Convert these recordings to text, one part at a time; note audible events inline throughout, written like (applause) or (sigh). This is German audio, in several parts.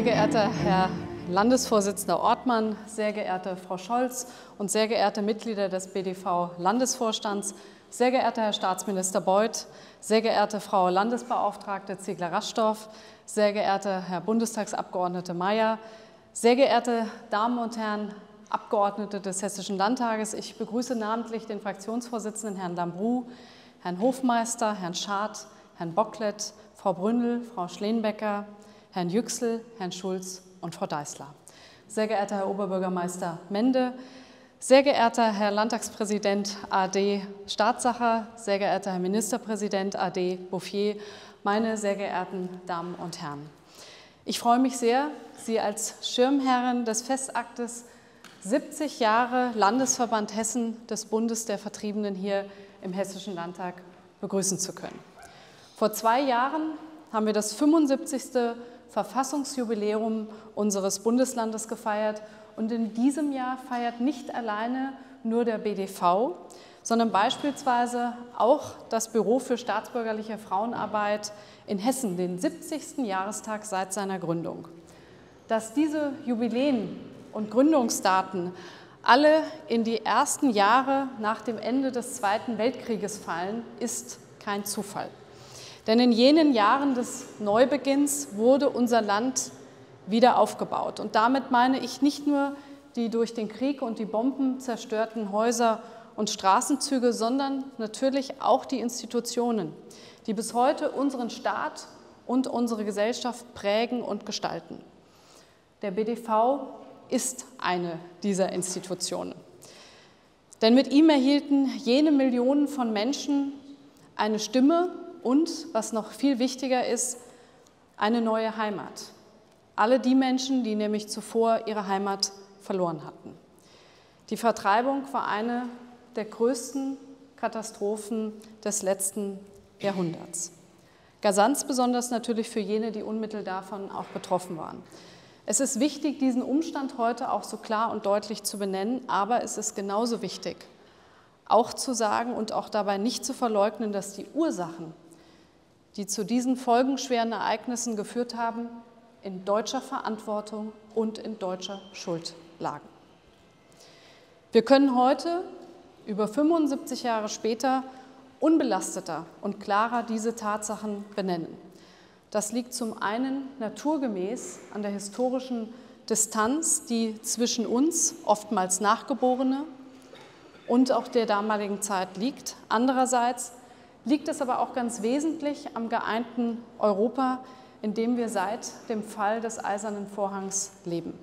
Sehr geehrter Herr Landesvorsitzender Ortmann, sehr geehrte Frau Scholz und sehr geehrte Mitglieder des BDV-Landesvorstands, sehr geehrter Herr Staatsminister Beuth, sehr geehrte Frau Landesbeauftragte Ziegler-Raschdorf, sehr geehrter Herr Bundestagsabgeordnete Mayer, sehr geehrte Damen und Herren Abgeordnete des Hessischen Landtages, ich begrüße namentlich den Fraktionsvorsitzenden Herrn Lambrou, Herrn Hofmeister, Herrn Schad, Herrn Bocklet, Frau Bründel, Frau Schleenbecker, Herrn Yüksel, Herrn Schulz und Frau Deißler. Sehr geehrter Herr Oberbürgermeister Mende, sehr geehrter Herr Landtagspräsident AD Staatsacher, sehr geehrter Herr Ministerpräsident AD Bouffier, meine sehr geehrten Damen und Herren. Ich freue mich sehr, Sie als Schirmherrin des Festaktes 70 Jahre Landesverband Hessen des Bundes der Vertriebenen hier im Hessischen Landtag begrüßen zu können. Vor zwei Jahren haben wir das 75. Verfassungsjubiläum unseres Bundeslandes gefeiert. Und in diesem Jahr feiert nicht alleine nur der BDV, sondern beispielsweise auch das Büro für staatsbürgerliche Frauenarbeit in Hessen den 70. Jahrestag seit seiner Gründung. Dass diese Jubiläen und Gründungsdaten alle in die ersten Jahre nach dem Ende des Zweiten Weltkrieges fallen, ist kein Zufall. Denn in jenen Jahren des Neubeginns wurde unser Land wieder aufgebaut. Und damit meine ich nicht nur die durch den Krieg und die Bomben zerstörten Häuser und Straßenzüge, sondern natürlich auch die Institutionen, die bis heute unseren Staat und unsere Gesellschaft prägen und gestalten. Der BDV ist eine dieser Institutionen. Denn mit ihm erhielten jene Millionen von Menschen eine Stimme und, was noch viel wichtiger ist, eine neue Heimat. Alle die Menschen, die nämlich zuvor ihre Heimat verloren hatten. Die Vertreibung war eine der größten Katastrophen des letzten Jahrhunderts. Ganz besonders natürlich für jene, die unmittelbar davon auch betroffen waren. Es ist wichtig, diesen Umstand heute auch so klar und deutlich zu benennen, aber es ist genauso wichtig, auch zu sagen und auch dabei nicht zu verleugnen, dass die Ursachen die zu diesen folgenschweren Ereignissen geführt haben, in deutscher Verantwortung und in deutscher Schuld lagen. Wir können heute, über 75 Jahre später, unbelasteter und klarer diese Tatsachen benennen. Das liegt zum einen naturgemäß an der historischen Distanz, die zwischen uns, oftmals Nachgeborene, und auch der damaligen Zeit liegt. Andererseits liegt es aber auch ganz wesentlich am geeinten Europa, in dem wir seit dem Fall des Eisernen Vorhangs leben.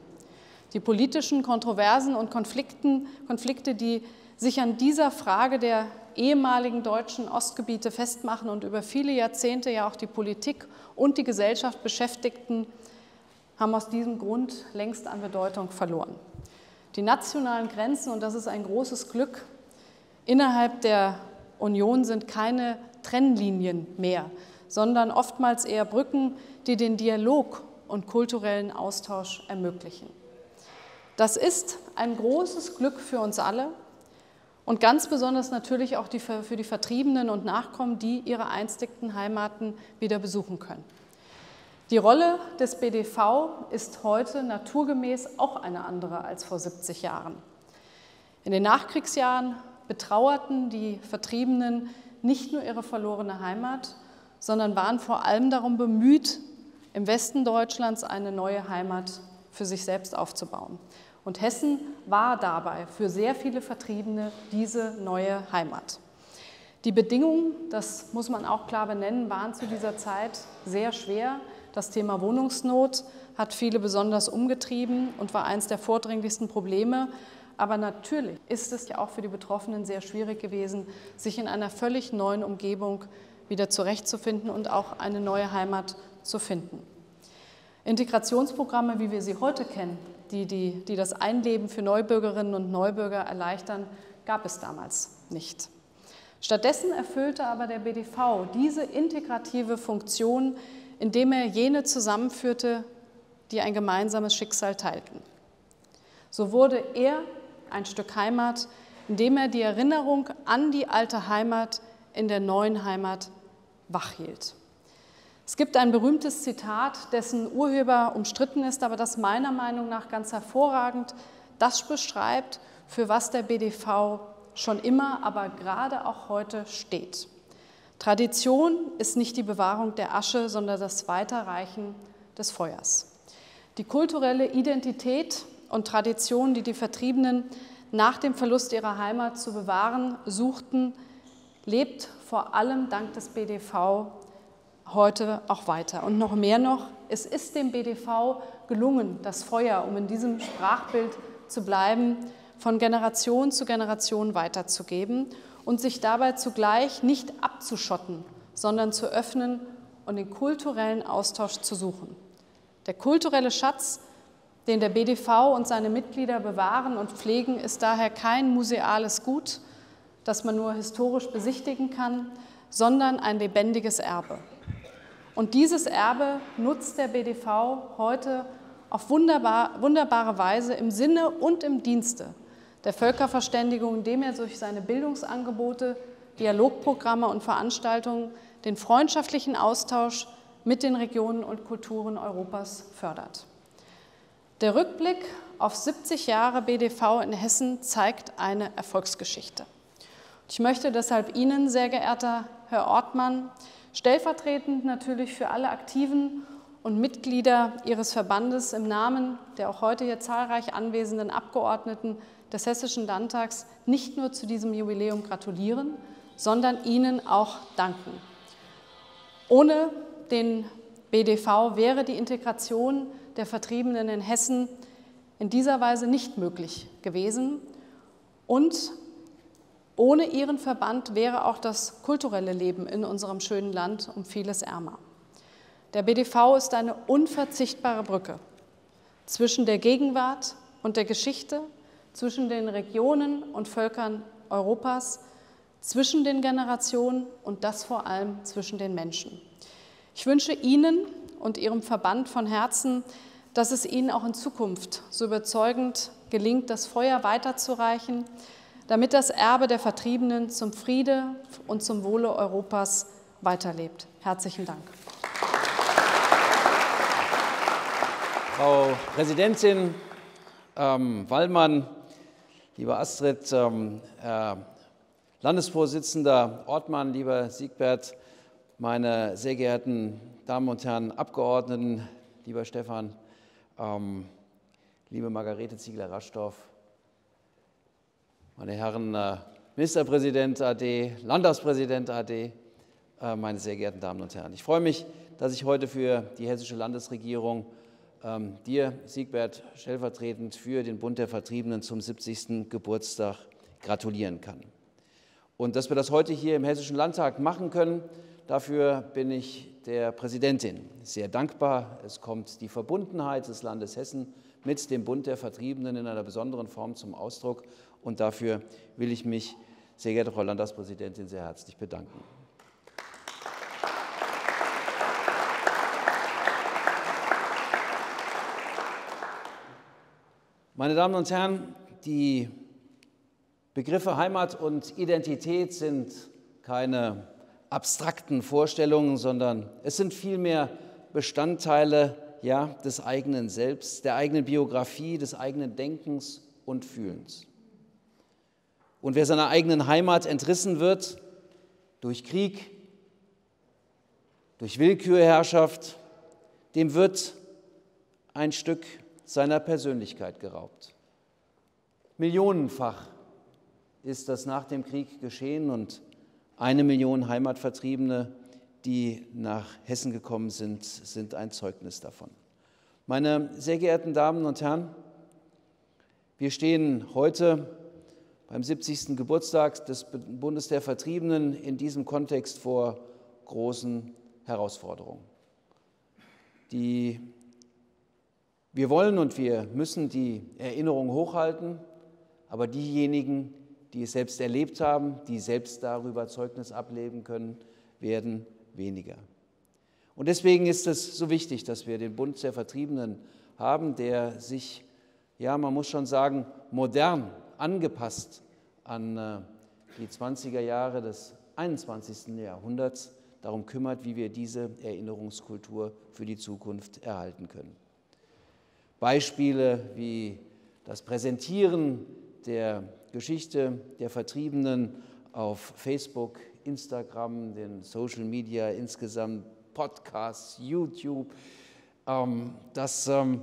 Die politischen Kontroversen und Konflikten, Konflikte, die sich an dieser Frage der ehemaligen deutschen Ostgebiete festmachen und über viele Jahrzehnte ja auch die Politik und die Gesellschaft beschäftigten, haben aus diesem Grund längst an Bedeutung verloren. Die nationalen Grenzen, und das ist ein großes Glück, innerhalb der Union sind keine Trennlinien mehr, sondern oftmals eher Brücken, die den Dialog und kulturellen Austausch ermöglichen. Das ist ein großes Glück für uns alle und ganz besonders natürlich auch für die Vertriebenen und Nachkommen, die ihre einstigten Heimaten wieder besuchen können. Die Rolle des BDV ist heute naturgemäß auch eine andere als vor 70 Jahren. In den Nachkriegsjahren betrauerten die Vertriebenen nicht nur ihre verlorene Heimat, sondern waren vor allem darum bemüht, im Westen Deutschlands eine neue Heimat für sich selbst aufzubauen. Und Hessen war dabei für sehr viele Vertriebene diese neue Heimat. Die Bedingungen, das muss man auch klar benennen, waren zu dieser Zeit sehr schwer. Das Thema Wohnungsnot hat viele besonders umgetrieben und war eines der vordringlichsten Probleme. Aber natürlich ist es ja auch für die Betroffenen sehr schwierig gewesen, sich in einer völlig neuen Umgebung wieder zurechtzufinden und auch eine neue Heimat zu finden. Integrationsprogramme, wie wir sie heute kennen, die, die, die das Einleben für Neubürgerinnen und Neubürger erleichtern, gab es damals nicht. Stattdessen erfüllte aber der BDV diese integrative Funktion, indem er jene zusammenführte, die ein gemeinsames Schicksal teilten. So wurde er ein Stück Heimat, indem er die Erinnerung an die alte Heimat in der neuen Heimat wachhielt. Es gibt ein berühmtes Zitat, dessen Urheber umstritten ist, aber das meiner Meinung nach ganz hervorragend das beschreibt, für was der BDV schon immer, aber gerade auch heute steht. Tradition ist nicht die Bewahrung der Asche, sondern das Weiterreichen des Feuers. Die kulturelle Identität und Tradition, die die Vertriebenen nach dem Verlust ihrer Heimat zu bewahren suchten, lebt vor allem dank des BDV heute auch weiter. Und noch mehr noch, es ist dem BDV gelungen, das Feuer, um in diesem Sprachbild zu bleiben, von Generation zu Generation weiterzugeben und sich dabei zugleich nicht abzuschotten, sondern zu öffnen und den kulturellen Austausch zu suchen. Der kulturelle Schatz, den der BDV und seine Mitglieder bewahren und pflegen, ist daher kein museales Gut, das man nur historisch besichtigen kann, sondern ein lebendiges Erbe. Und dieses Erbe nutzt der BDV heute auf wunderbar, wunderbare Weise im Sinne und im Dienste der Völkerverständigung, indem er durch seine Bildungsangebote, Dialogprogramme und Veranstaltungen den freundschaftlichen Austausch mit den Regionen und Kulturen Europas fördert. Der Rückblick auf 70 Jahre BDV in Hessen zeigt eine Erfolgsgeschichte. Ich möchte deshalb Ihnen, sehr geehrter Herr Ortmann, stellvertretend natürlich für alle Aktiven und Mitglieder Ihres Verbandes im Namen der auch heute hier zahlreich anwesenden Abgeordneten des Hessischen Landtags nicht nur zu diesem Jubiläum gratulieren, sondern Ihnen auch danken. Ohne den BDV wäre die Integration der Vertriebenen in Hessen in dieser Weise nicht möglich gewesen und ohne ihren Verband wäre auch das kulturelle Leben in unserem schönen Land um vieles ärmer. Der BDV ist eine unverzichtbare Brücke zwischen der Gegenwart und der Geschichte, zwischen den Regionen und Völkern Europas, zwischen den Generationen und das vor allem zwischen den Menschen. Ich wünsche Ihnen und Ihrem Verband von Herzen, dass es Ihnen auch in Zukunft so überzeugend gelingt, das Feuer weiterzureichen, damit das Erbe der Vertriebenen zum Friede und zum Wohle Europas weiterlebt. Herzlichen Dank. Frau Präsidentin ähm, Wallmann, lieber Astrid, ähm, Herr Landesvorsitzender Ortmann, lieber Siegbert, meine sehr geehrten Damen und Herren Abgeordneten, lieber Stefan, ähm, liebe Margarete Ziegler-Raschdorf, meine Herren äh, Ministerpräsident AD, Landtagspräsident AD, äh, meine sehr geehrten Damen und Herren. Ich freue mich, dass ich heute für die hessische Landesregierung ähm, dir, Siegbert, stellvertretend für den Bund der Vertriebenen zum 70. Geburtstag gratulieren kann. Und dass wir das heute hier im Hessischen Landtag machen können, dafür bin ich der Präsidentin sehr dankbar. Es kommt die Verbundenheit des Landes Hessen mit dem Bund der Vertriebenen in einer besonderen Form zum Ausdruck. Und dafür will ich mich, sehr geehrte Frau Landtagspräsidentin, sehr herzlich bedanken. Meine Damen und Herren, die Begriffe Heimat und Identität sind keine abstrakten Vorstellungen, sondern es sind vielmehr Bestandteile ja, des eigenen Selbst, der eigenen Biografie, des eigenen Denkens und Fühlens. Und wer seiner eigenen Heimat entrissen wird durch Krieg, durch Willkürherrschaft, dem wird ein Stück seiner Persönlichkeit geraubt. Millionenfach ist das nach dem Krieg geschehen und eine Million Heimatvertriebene, die nach Hessen gekommen sind, sind ein Zeugnis davon. Meine sehr geehrten Damen und Herren, wir stehen heute beim 70. Geburtstag des Bundes der Vertriebenen in diesem Kontext vor großen Herausforderungen. Die, wir wollen und wir müssen die Erinnerung hochhalten, aber diejenigen, die es selbst erlebt haben, die selbst darüber Zeugnis ablegen können, werden weniger. Und deswegen ist es so wichtig, dass wir den Bund der Vertriebenen haben, der sich, ja, man muss schon sagen, modern angepasst an äh, die 20er Jahre des 21. Jahrhunderts darum kümmert, wie wir diese Erinnerungskultur für die Zukunft erhalten können. Beispiele wie das Präsentieren der Geschichte der Vertriebenen auf Facebook, Instagram, den Social Media insgesamt, Podcasts, YouTube. Ähm, das ähm,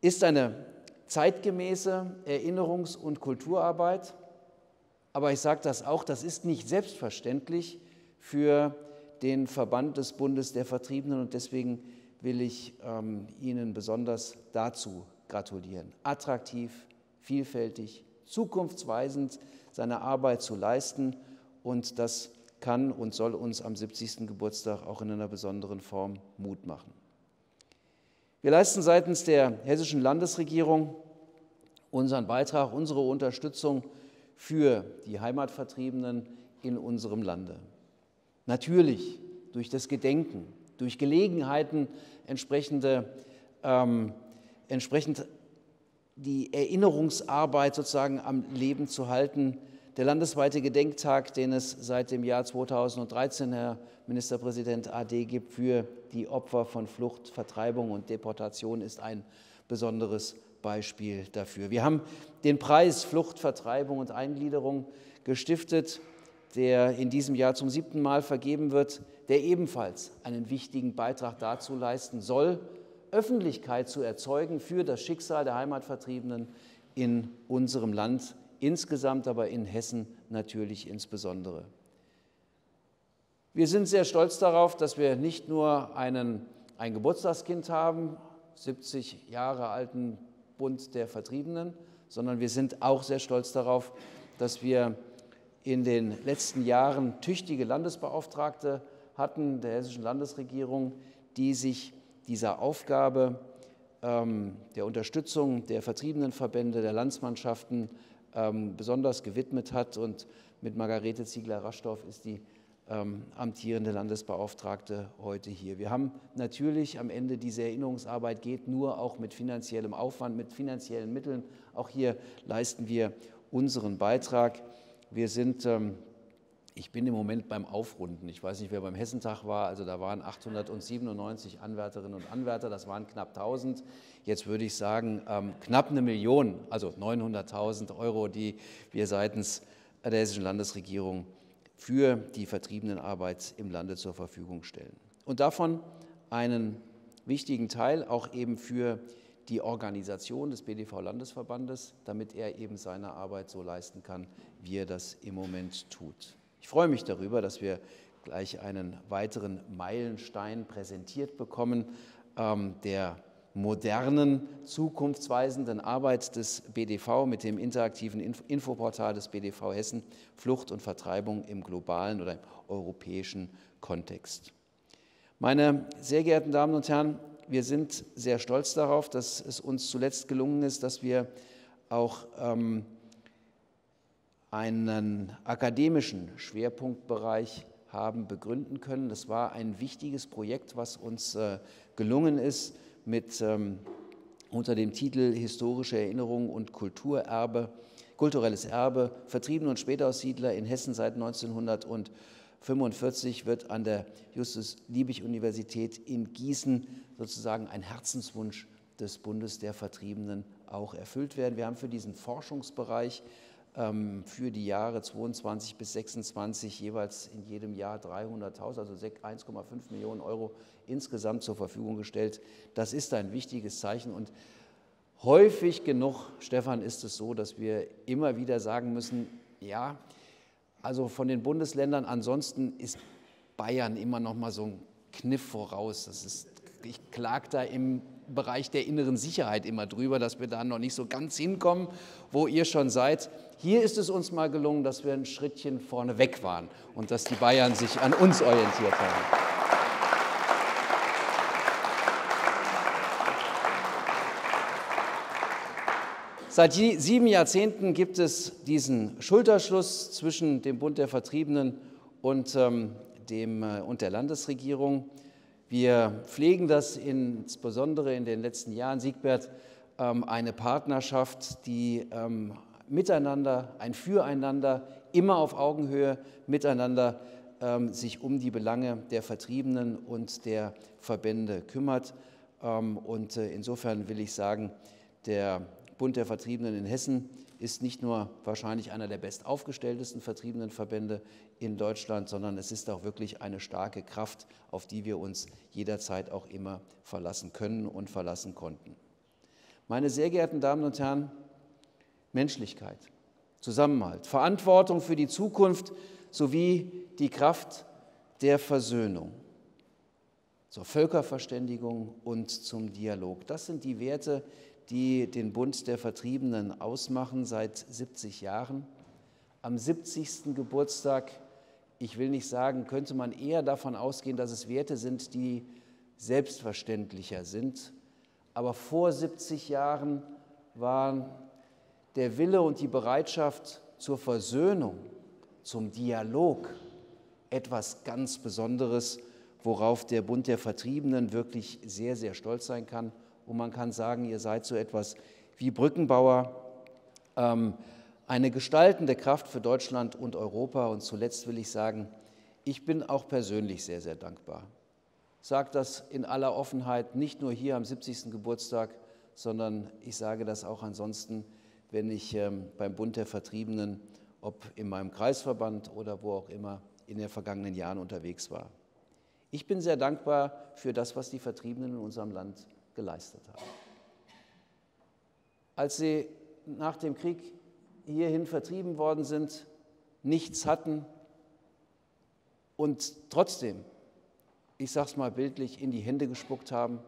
ist eine zeitgemäße Erinnerungs- und Kulturarbeit. Aber ich sage das auch, das ist nicht selbstverständlich für den Verband des Bundes der Vertriebenen und deswegen will ich ähm, Ihnen besonders dazu gratulieren. Attraktiv, vielfältig, zukunftsweisend seine Arbeit zu leisten und das kann und soll uns am 70. Geburtstag auch in einer besonderen Form Mut machen. Wir leisten seitens der hessischen Landesregierung unseren Beitrag, unsere Unterstützung für die Heimatvertriebenen in unserem Lande. Natürlich durch das Gedenken, durch Gelegenheiten, entsprechende, ähm, entsprechend die Erinnerungsarbeit sozusagen am Leben zu halten. Der landesweite Gedenktag, den es seit dem Jahr 2013, Herr Ministerpräsident AD, gibt für die Opfer von Flucht, Vertreibung und Deportation, ist ein besonderes Beispiel dafür. Wir haben den Preis Flucht, Vertreibung und Eingliederung gestiftet, der in diesem Jahr zum siebten Mal vergeben wird, der ebenfalls einen wichtigen Beitrag dazu leisten soll, Öffentlichkeit zu erzeugen für das Schicksal der Heimatvertriebenen in unserem Land, insgesamt aber in Hessen natürlich insbesondere. Wir sind sehr stolz darauf, dass wir nicht nur einen, ein Geburtstagskind haben, 70 Jahre alten Bund der Vertriebenen, sondern wir sind auch sehr stolz darauf, dass wir in den letzten Jahren tüchtige Landesbeauftragte hatten der hessischen Landesregierung, die sich dieser Aufgabe ähm, der Unterstützung der Vertriebenenverbände, der Landsmannschaften ähm, besonders gewidmet hat. Und mit Margarete Ziegler-Raschdorf ist die ähm, amtierende Landesbeauftragte heute hier. Wir haben natürlich am Ende diese Erinnerungsarbeit geht nur auch mit finanziellem Aufwand, mit finanziellen Mitteln. Auch hier leisten wir unseren Beitrag. Wir sind, ähm, ich bin im Moment beim Aufrunden. Ich weiß nicht, wer beim Hessentag war. Also da waren 897 Anwärterinnen und Anwärter. Das waren knapp 1000. Jetzt würde ich sagen ähm, knapp eine Million, also 900.000 Euro, die wir seitens der hessischen Landesregierung für die Vertriebenenarbeit im Lande zur Verfügung stellen. Und davon einen wichtigen Teil auch eben für die Organisation des BDV-Landesverbandes, damit er eben seine Arbeit so leisten kann, wie er das im Moment tut. Ich freue mich darüber, dass wir gleich einen weiteren Meilenstein präsentiert bekommen, ähm, der modernen, zukunftsweisenden Arbeit des BDV mit dem interaktiven Infoportal des BDV Hessen Flucht und Vertreibung im globalen oder im europäischen Kontext. Meine sehr geehrten Damen und Herren, wir sind sehr stolz darauf, dass es uns zuletzt gelungen ist, dass wir auch ähm, einen akademischen Schwerpunktbereich haben begründen können. Das war ein wichtiges Projekt, was uns äh, gelungen ist mit ähm, unter dem Titel Historische Erinnerung und Kulturerbe, kulturelles Erbe, Vertriebene und Spätaussiedler in Hessen seit 1945 wird an der Justus-Liebig-Universität in Gießen sozusagen ein Herzenswunsch des Bundes der Vertriebenen auch erfüllt werden. Wir haben für diesen Forschungsbereich für die Jahre 22 bis 26 jeweils in jedem Jahr 300.000, also 1,5 Millionen Euro insgesamt zur Verfügung gestellt. Das ist ein wichtiges Zeichen und häufig genug, Stefan, ist es so, dass wir immer wieder sagen müssen, ja, also von den Bundesländern ansonsten ist Bayern immer noch mal so ein Kniff voraus. Das ist, ich klage da im Bereich der inneren Sicherheit immer drüber, dass wir da noch nicht so ganz hinkommen, wo ihr schon seid. Hier ist es uns mal gelungen, dass wir ein Schrittchen vorne weg waren und dass die Bayern sich an uns orientiert haben. Seit sieben Jahrzehnten gibt es diesen Schulterschluss zwischen dem Bund der Vertriebenen und, ähm, dem, äh, und der Landesregierung. Wir pflegen das insbesondere in den letzten Jahren, Siegbert, ähm, eine Partnerschaft, die ähm, miteinander, ein Füreinander, immer auf Augenhöhe miteinander ähm, sich um die Belange der Vertriebenen und der Verbände kümmert. Und äh, insofern will ich sagen, der Bund der Vertriebenen in Hessen ist nicht nur wahrscheinlich einer der bestaufgestelltesten Vertriebenenverbände in Deutschland, sondern es ist auch wirklich eine starke Kraft, auf die wir uns jederzeit auch immer verlassen können und verlassen konnten. Meine sehr geehrten Damen und Herren, Menschlichkeit, Zusammenhalt, Verantwortung für die Zukunft sowie die Kraft der Versöhnung zur Völkerverständigung und zum Dialog. Das sind die Werte, die den Bund der Vertriebenen ausmachen seit 70 Jahren. Am 70. Geburtstag, ich will nicht sagen, könnte man eher davon ausgehen, dass es Werte sind, die selbstverständlicher sind. Aber vor 70 Jahren waren der Wille und die Bereitschaft zur Versöhnung, zum Dialog etwas ganz Besonderes, worauf der Bund der Vertriebenen wirklich sehr, sehr stolz sein kann. Und man kann sagen, ihr seid so etwas wie Brückenbauer, ähm, eine gestaltende Kraft für Deutschland und Europa. Und zuletzt will ich sagen, ich bin auch persönlich sehr, sehr dankbar. Ich sage das in aller Offenheit, nicht nur hier am 70. Geburtstag, sondern ich sage das auch ansonsten, wenn ich ähm, beim Bund der Vertriebenen, ob in meinem Kreisverband oder wo auch immer, in den vergangenen Jahren unterwegs war. Ich bin sehr dankbar für das, was die Vertriebenen in unserem Land geleistet haben. Als sie nach dem Krieg hierhin vertrieben worden sind, nichts hatten und trotzdem, ich sage es mal bildlich, in die Hände gespuckt haben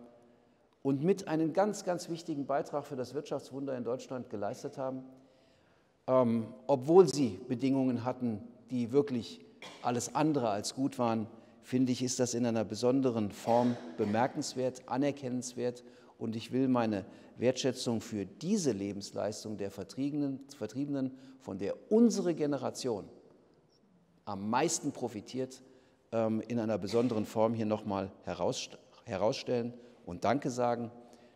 und mit einen ganz, ganz wichtigen Beitrag für das Wirtschaftswunder in Deutschland geleistet haben, ähm, obwohl sie Bedingungen hatten, die wirklich alles andere als gut waren, finde ich, ist das in einer besonderen Form bemerkenswert, anerkennenswert und ich will meine Wertschätzung für diese Lebensleistung der Vertriebenen, Vertriebenen von der unsere Generation am meisten profitiert, ähm, in einer besonderen Form hier nochmal herausstellen und Danke sagen.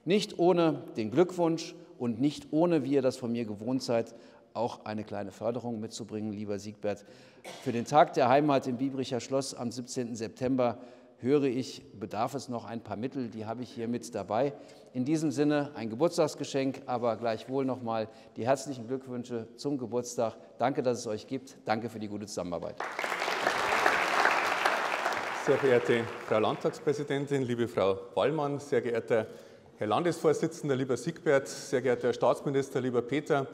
Nicht ohne den Glückwunsch und nicht ohne, wie ihr das von mir gewohnt seid, auch eine kleine Förderung mitzubringen, lieber Siegbert. Für den Tag der Heimat im Biebricher Schloss am 17. September höre ich, bedarf es noch ein paar Mittel, die habe ich hier mit dabei. In diesem Sinne ein Geburtstagsgeschenk, aber gleichwohl nochmal die herzlichen Glückwünsche zum Geburtstag. Danke, dass es euch gibt. Danke für die gute Zusammenarbeit. Sehr verehrte Frau Landtagspräsidentin, liebe Frau Wallmann, sehr geehrter Herr Landesvorsitzender, lieber Siegbert, sehr geehrter Herr Staatsminister, lieber Peter,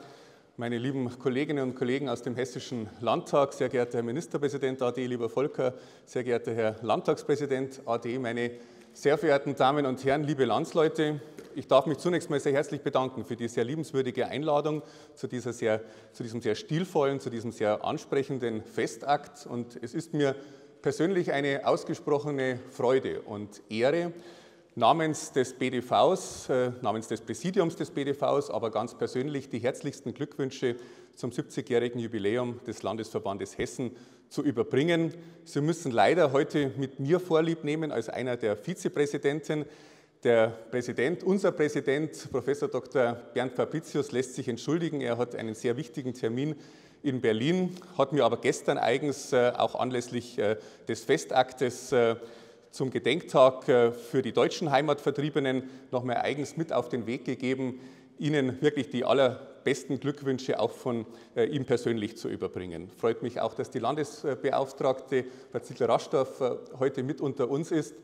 meine lieben Kolleginnen und Kollegen aus dem Hessischen Landtag, sehr geehrter Herr Ministerpräsident AD, lieber Volker, sehr geehrter Herr Landtagspräsident AD, meine sehr verehrten Damen und Herren, liebe Landsleute, ich darf mich zunächst mal sehr herzlich bedanken für die sehr liebenswürdige Einladung zu, sehr, zu diesem sehr stilvollen, zu diesem sehr ansprechenden Festakt. Und es ist mir persönlich eine ausgesprochene Freude und Ehre, namens des BDVs, äh, namens des Präsidiums des BDVs, aber ganz persönlich die herzlichsten Glückwünsche zum 70-jährigen Jubiläum des Landesverbandes Hessen zu überbringen. Sie müssen leider heute mit mir Vorlieb nehmen als einer der Vizepräsidenten. Der Präsident, unser Präsident, Professor Dr. Bernd Fabricius, lässt sich entschuldigen. Er hat einen sehr wichtigen Termin in Berlin, hat mir aber gestern eigens äh, auch anlässlich äh, des Festaktes zum Gedenktag äh, für die deutschen Heimatvertriebenen nochmal eigens mit auf den Weg gegeben, Ihnen wirklich die allerbesten Glückwünsche auch von äh, ihm persönlich zu überbringen. Freut mich auch, dass die Landesbeauftragte Frau Ziegler-Raschdorf äh, heute mit unter uns ist.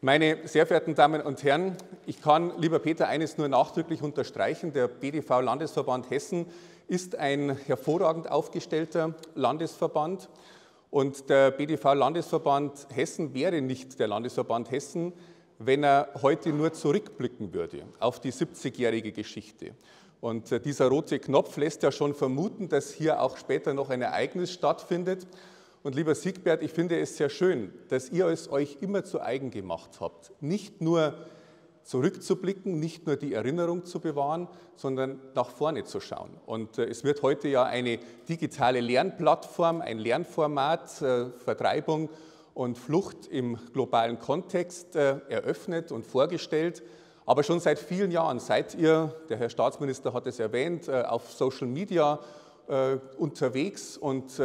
Meine sehr verehrten Damen und Herren, ich kann, lieber Peter, eines nur nachdrücklich unterstreichen. Der BDV Landesverband Hessen ist ein hervorragend aufgestellter Landesverband. Und der BDV-Landesverband Hessen wäre nicht der Landesverband Hessen, wenn er heute nur zurückblicken würde auf die 70-jährige Geschichte. Und äh, dieser rote Knopf lässt ja schon vermuten, dass hier auch später noch ein Ereignis stattfindet. Und lieber Siegbert, ich finde es sehr schön, dass ihr es euch immer zu eigen gemacht habt. Nicht nur zurückzublicken, nicht nur die Erinnerung zu bewahren, sondern nach vorne zu schauen. Und äh, es wird heute ja eine digitale Lernplattform, ein Lernformat, äh, Vertreibung und Flucht im globalen Kontext äh, eröffnet und vorgestellt. Aber schon seit vielen Jahren seid ihr, der Herr Staatsminister hat es erwähnt, auf Social Media unterwegs und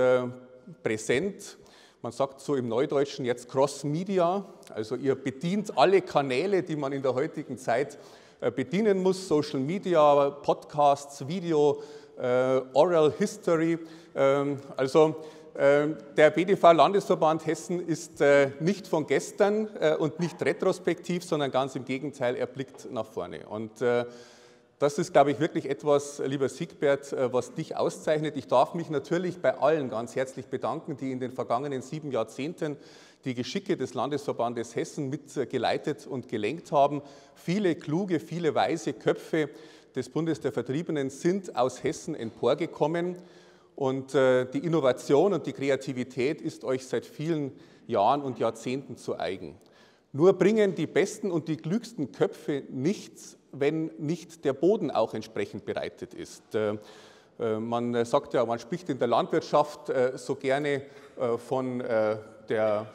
präsent man sagt so im Neudeutschen jetzt Cross-Media, also ihr bedient alle Kanäle, die man in der heutigen Zeit äh, bedienen muss, Social Media, Podcasts, Video, äh, Oral History. Ähm, also ähm, der BDV-Landesverband Hessen ist äh, nicht von gestern und nicht retrospektiv, sondern ganz im Gegenteil, er blickt nach vorne. Und das ist, glaube ich, wirklich etwas, lieber Siegbert, was dich auszeichnet. Ich darf mich natürlich bei allen ganz herzlich bedanken, die in den vergangenen sieben Jahrzehnten die Geschicke des Landesverbandes Hessen mitgeleitet und gelenkt haben. Viele kluge, viele weise Köpfe des Bundes der Vertriebenen sind aus Hessen emporgekommen. Und äh, die Innovation und die Kreativität ist euch seit vielen Jahren und Jahrzehnten zu eigen. Nur bringen die besten und die klügsten Köpfe nichts, wenn nicht der Boden auch entsprechend bereitet ist. Äh, äh, man sagt ja, man spricht in der Landwirtschaft so gerne von der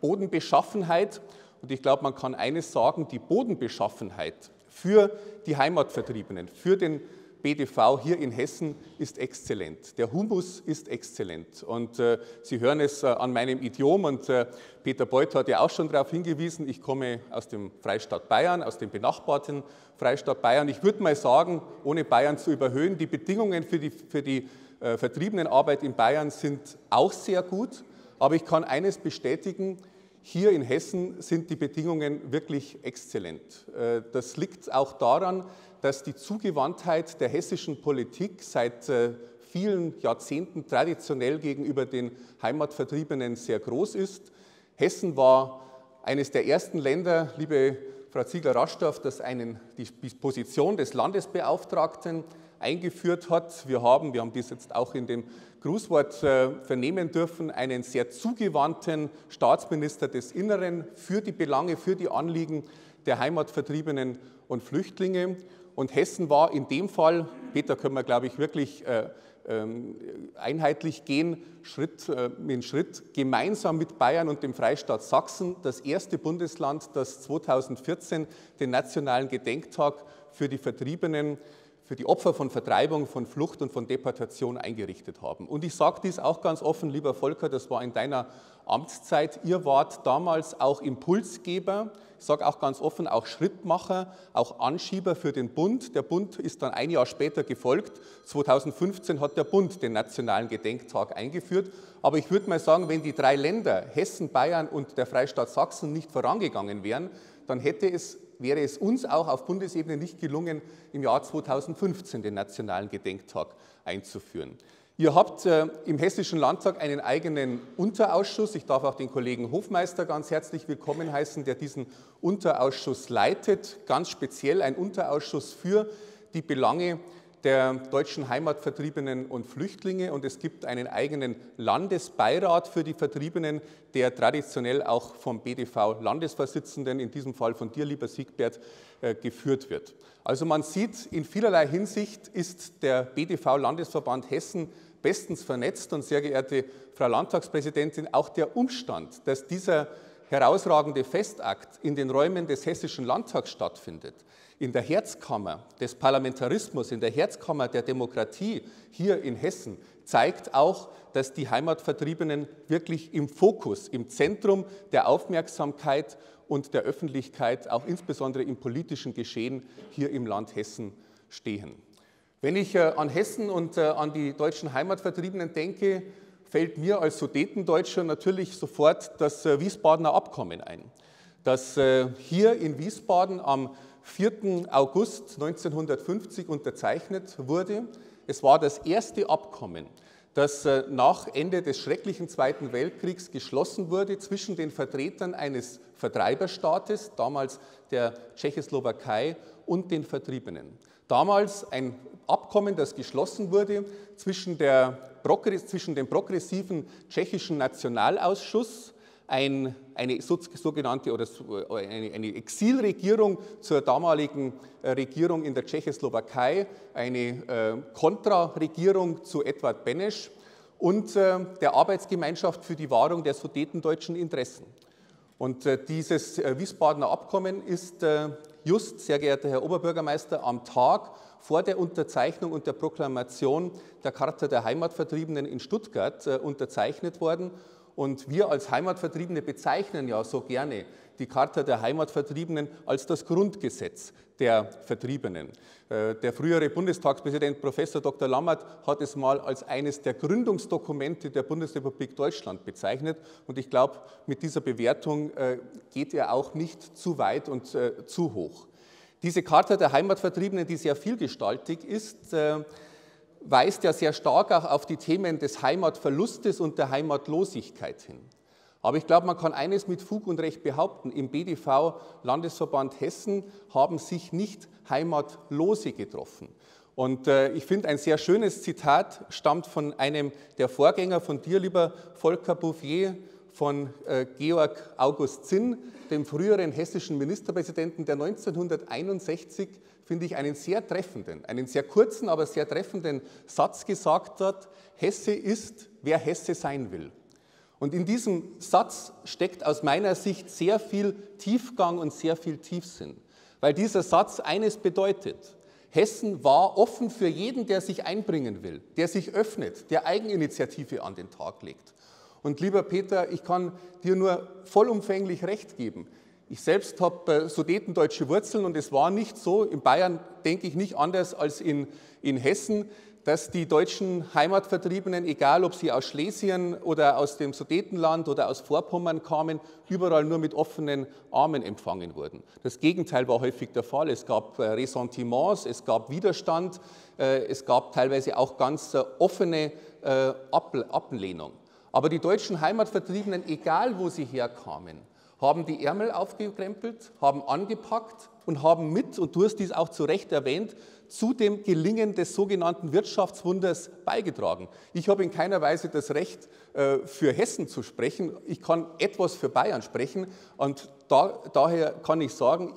Bodenbeschaffenheit. Und ich glaube, man kann eines sagen, die Bodenbeschaffenheit für die Heimatvertriebenen, für den BDV hier in Hessen ist exzellent. Der Humus ist exzellent. Und äh, Sie hören es äh, an meinem Idiom und äh, Peter Beuth hat ja auch schon darauf hingewiesen, ich komme aus dem Freistaat Bayern, aus dem benachbarten Freistaat Bayern. Ich würde mal sagen, ohne Bayern zu überhöhen, die Bedingungen für die, für die äh, Vertriebenenarbeit in Bayern sind auch sehr gut. Aber ich kann eines bestätigen, hier in Hessen sind die Bedingungen wirklich exzellent. Äh, das liegt auch daran, dass die Zugewandtheit der hessischen Politik seit äh, vielen Jahrzehnten traditionell gegenüber den Heimatvertriebenen sehr groß ist. Hessen war eines der ersten Länder, liebe Frau Ziegler-Raschdorf, das einen, die Position des Landesbeauftragten eingeführt hat. Wir haben, wir haben dies jetzt auch in dem Grußwort äh, vernehmen dürfen, einen sehr zugewandten Staatsminister des Inneren für die Belange, für die Anliegen der Heimatvertriebenen und Flüchtlinge. Und Hessen war in dem Fall, Peter können wir, glaube ich, wirklich äh, ähm, einheitlich gehen, Schritt äh, mit Schritt, gemeinsam mit Bayern und dem Freistaat Sachsen, das erste Bundesland, das 2014 den nationalen Gedenktag für die Vertriebenen für die Opfer von Vertreibung, von Flucht und von Deportation eingerichtet haben. Und ich sage dies auch ganz offen, lieber Volker, das war in deiner Amtszeit. Ihr wart damals auch Impulsgeber, ich sage auch ganz offen, auch Schrittmacher, auch Anschieber für den Bund. Der Bund ist dann ein Jahr später gefolgt. 2015 hat der Bund den Nationalen Gedenktag eingeführt. Aber ich würde mal sagen, wenn die drei Länder, Hessen, Bayern und der Freistaat Sachsen, nicht vorangegangen wären, dann hätte es wäre es uns auch auf Bundesebene nicht gelungen, im Jahr 2015 den Nationalen Gedenktag einzuführen. Ihr habt äh, im Hessischen Landtag einen eigenen Unterausschuss. Ich darf auch den Kollegen Hofmeister ganz herzlich willkommen heißen, der diesen Unterausschuss leitet. Ganz speziell ein Unterausschuss für die Belange der deutschen Heimatvertriebenen und Flüchtlinge und es gibt einen eigenen Landesbeirat für die Vertriebenen, der traditionell auch vom BDV-Landesvorsitzenden, in diesem Fall von dir, lieber Siegbert, äh, geführt wird. Also man sieht, in vielerlei Hinsicht ist der BDV-Landesverband Hessen bestens vernetzt und sehr geehrte Frau Landtagspräsidentin, auch der Umstand, dass dieser herausragende Festakt in den Räumen des Hessischen Landtags stattfindet, in der Herzkammer des Parlamentarismus, in der Herzkammer der Demokratie hier in Hessen, zeigt auch, dass die Heimatvertriebenen wirklich im Fokus, im Zentrum der Aufmerksamkeit und der Öffentlichkeit, auch insbesondere im politischen Geschehen hier im Land Hessen stehen. Wenn ich äh, an Hessen und äh, an die deutschen Heimatvertriebenen denke, fällt mir als Sudetendeutscher natürlich sofort das äh, Wiesbadener Abkommen ein, das hier in Wiesbaden am 4. August 1950 unterzeichnet wurde. Es war das erste Abkommen, das nach Ende des schrecklichen Zweiten Weltkriegs geschlossen wurde zwischen den Vertretern eines Vertreiberstaates, damals der Tschechoslowakei, und den Vertriebenen. Damals ein Abkommen, das geschlossen wurde zwischen, zwischen dem progressiven tschechischen Nationalausschuss, ein, eine sogenannte oder eine, Exilregierung zur damaligen äh, Regierung in der Tschechoslowakei, eine äh, Kontraregierung zu Edward Beneš und äh, der Arbeitsgemeinschaft für die Wahrung der sudetendeutschen Interessen. Und dieses Wiesbadener Abkommen ist just, sehr geehrter Herr Oberbürgermeister, am Tag vor der Unterzeichnung und der Proklamation der Charta der Heimatvertriebenen in Stuttgart unterzeichnet worden Und wir als Heimatvertriebene bezeichnen ja so gerne die Charta der Heimatvertriebenen als das Grundgesetz der Vertriebenen. Äh, der frühere Bundestagspräsident Professor Dr. Lammert hat es mal als eines der Gründungsdokumente der Bundesrepublik Deutschland bezeichnet. Und ich glaube, mit dieser Bewertung äh, geht er auch nicht zu weit und äh, zu hoch. Diese Charta der Heimatvertriebenen, die sehr vielgestaltig ist, weist ja sehr stark auch auf die Themen des Heimatverlustes und der Heimatlosigkeit hin. Aber ich glaube, man kann eines mit Fug und Recht behaupten. Im BDV Landesverband Hessen haben sich nicht Heimatlose getroffen. Und äh, ich finde, ein sehr schönes Zitat stammt von einem der Vorgänger von dir, lieber Volker Bouffier, von äh, Georg August Zinn, dem früheren hessischen Ministerpräsidenten, der 1961, finde ich, einen sehr treffenden, einen sehr kurzen, aber sehr treffenden Satz gesagt hat, Hesse ist, wer Hesse sein will. Und in diesem Satz steckt aus meiner Sicht sehr viel Tiefgang und sehr viel Tiefsinn, weil dieser Satz eines bedeutet. Hessen war offen für jeden, der sich einbringen will, der sich öffnet, der Eigeninitiative an den Tag legt. Und lieber Peter, ich kann dir nur vollumfänglich recht geben. Ich selbst habe äh, sudetendeutsche Wurzeln und es war nicht so, in Bayern denke ich nicht anders als in, in Hessen, dass die deutschen Heimatvertriebenen, egal ob sie aus Schlesien oder aus dem Sudetenland oder aus Vorpommern kamen, überall nur mit offenen Armen empfangen wurden. Das Gegenteil war häufig der Fall. Es gab äh, Ressentiments, es gab Widerstand, äh, es gab teilweise auch ganz offene Ablehnung. Aber die deutschen Heimatvertriebenen, egal wo sie herkamen, haben die Ärmel aufgekrempelt, haben angepackt und haben mit, und du hast dies auch zu Recht erwähnt, zu dem Gelingen des sogenannten Wirtschaftswunders beigetragen. Ich habe in keiner Weise das Recht, äh, für Hessen zu sprechen. Ich kann etwas für Bayern sprechen und da, daher kann ich sagen,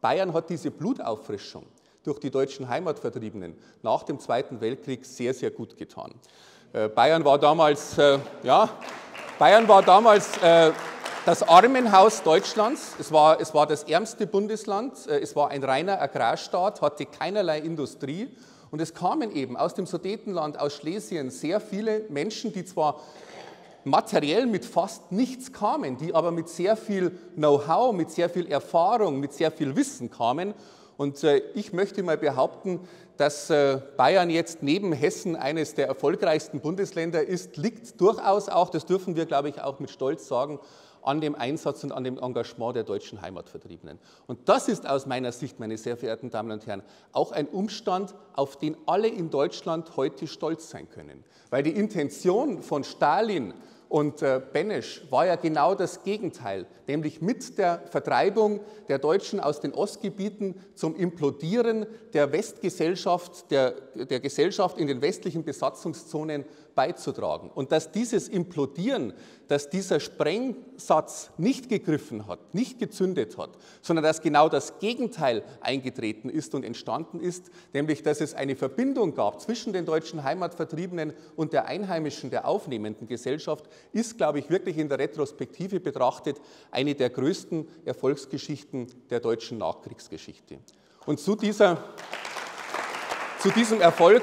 Bayern hat diese Blutauffrischung durch die deutschen Heimatvertriebenen nach dem Zweiten Weltkrieg sehr, sehr gut getan. Äh, Bayern war damals, äh, ja, Bayern war damals das Armenhaus Deutschlands, es war, es war das ärmste Bundesland, äh, es war ein reiner Agrarstaat, hatte keinerlei Industrie. Und es kamen eben aus dem Sudetenland, aus Schlesien sehr viele Menschen, die zwar materiell mit fast nichts kamen, die aber mit sehr viel Know-how, mit sehr viel Erfahrung, mit sehr viel Wissen kamen. Und äh, ich möchte mal behaupten, dass äh, Bayern jetzt neben Hessen eines der erfolgreichsten Bundesländer ist, liegt durchaus auch, das dürfen wir, glaube ich, auch mit Stolz sagen, an dem Einsatz und an dem Engagement der deutschen Heimatvertriebenen. Und das ist aus meiner Sicht, meine sehr verehrten Damen und Herren, auch ein Umstand, auf den alle in Deutschland heute stolz sein können. Weil die Intention von Stalin und äh, Benesch war ja genau das Gegenteil, nämlich mit der Vertreibung der Deutschen aus den Ostgebieten zum Implodieren der Westgesellschaft, der, der Gesellschaft in den westlichen Besatzungszonen beizutragen. Und dass dieses Implodieren, dass dieser Sprengsatz nicht gegriffen hat, nicht gezündet hat, sondern dass genau das Gegenteil eingetreten ist und entstanden ist, nämlich dass es eine Verbindung gab zwischen den deutschen Heimatvertriebenen und der einheimischen, der aufnehmenden Gesellschaft, ist, glaube ich, wirklich in der Retrospektive betrachtet eine der größten Erfolgsgeschichten der deutschen Nachkriegsgeschichte. Und zu, dieser, zu diesem Erfolg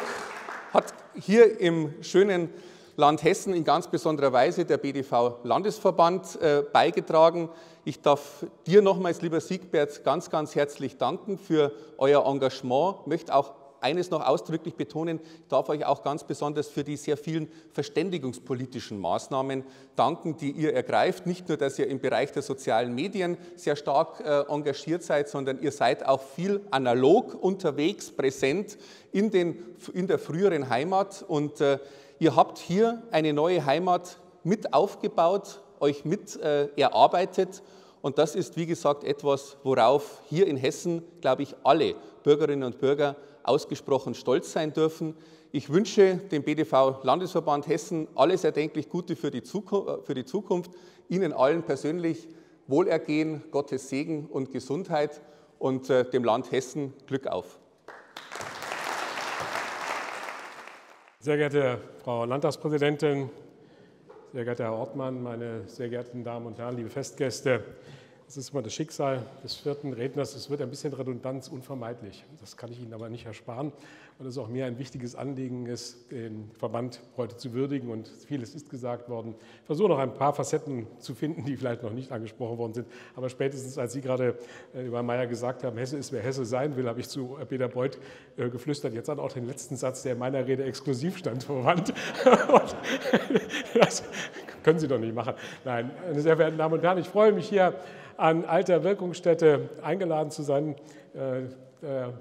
hier im schönen Land Hessen in ganz besonderer Weise der BDV-Landesverband äh, beigetragen. Ich darf dir nochmals, lieber Siegbert, ganz, ganz herzlich danken für euer Engagement. Ich möchte auch eines noch ausdrücklich betonen, ich darf euch auch ganz besonders für die sehr vielen verständigungspolitischen Maßnahmen danken, die ihr ergreift. Nicht nur, dass ihr im Bereich der sozialen Medien sehr stark äh, engagiert seid, sondern ihr seid auch viel analog unterwegs, präsent in, den, in der früheren Heimat. Und äh, ihr habt hier eine neue Heimat mit aufgebaut, euch mit äh, erarbeitet. Und das ist, wie gesagt, etwas, worauf hier in Hessen, glaube ich, alle Bürgerinnen und Bürger ausgesprochen stolz sein dürfen. Ich wünsche dem BDV Landesverband Hessen alles erdenklich Gute für die, Zukunft, für die Zukunft, Ihnen allen persönlich Wohlergehen, Gottes Segen und Gesundheit und äh, dem Land Hessen Glück auf. Sehr geehrte Frau Landtagspräsidentin, sehr geehrter Herr Ortmann, meine sehr geehrten Damen und Herren, liebe Festgäste, das ist immer das Schicksal des vierten Redners. Es wird ein bisschen Redundanz unvermeidlich. Das kann ich Ihnen aber nicht ersparen. und es auch mir ein wichtiges Anliegen ist, den Verband heute zu würdigen. Und vieles ist gesagt worden. Ich versuche noch ein paar Facetten zu finden, die vielleicht noch nicht angesprochen worden sind. Aber spätestens, als Sie gerade äh, über Meyer gesagt haben, Hesse ist, wer Hesse sein will, habe ich zu Peter Beuth äh, geflüstert. Jetzt hat auch den letzten Satz, der in meiner Rede exklusiv stand, verwandt. (laughs) das (laughs) können Sie doch nicht machen. Nein, meine sehr verehrten Damen und Herren, ich freue mich hier an alter Wirkungsstätte eingeladen zu sein. Äh, der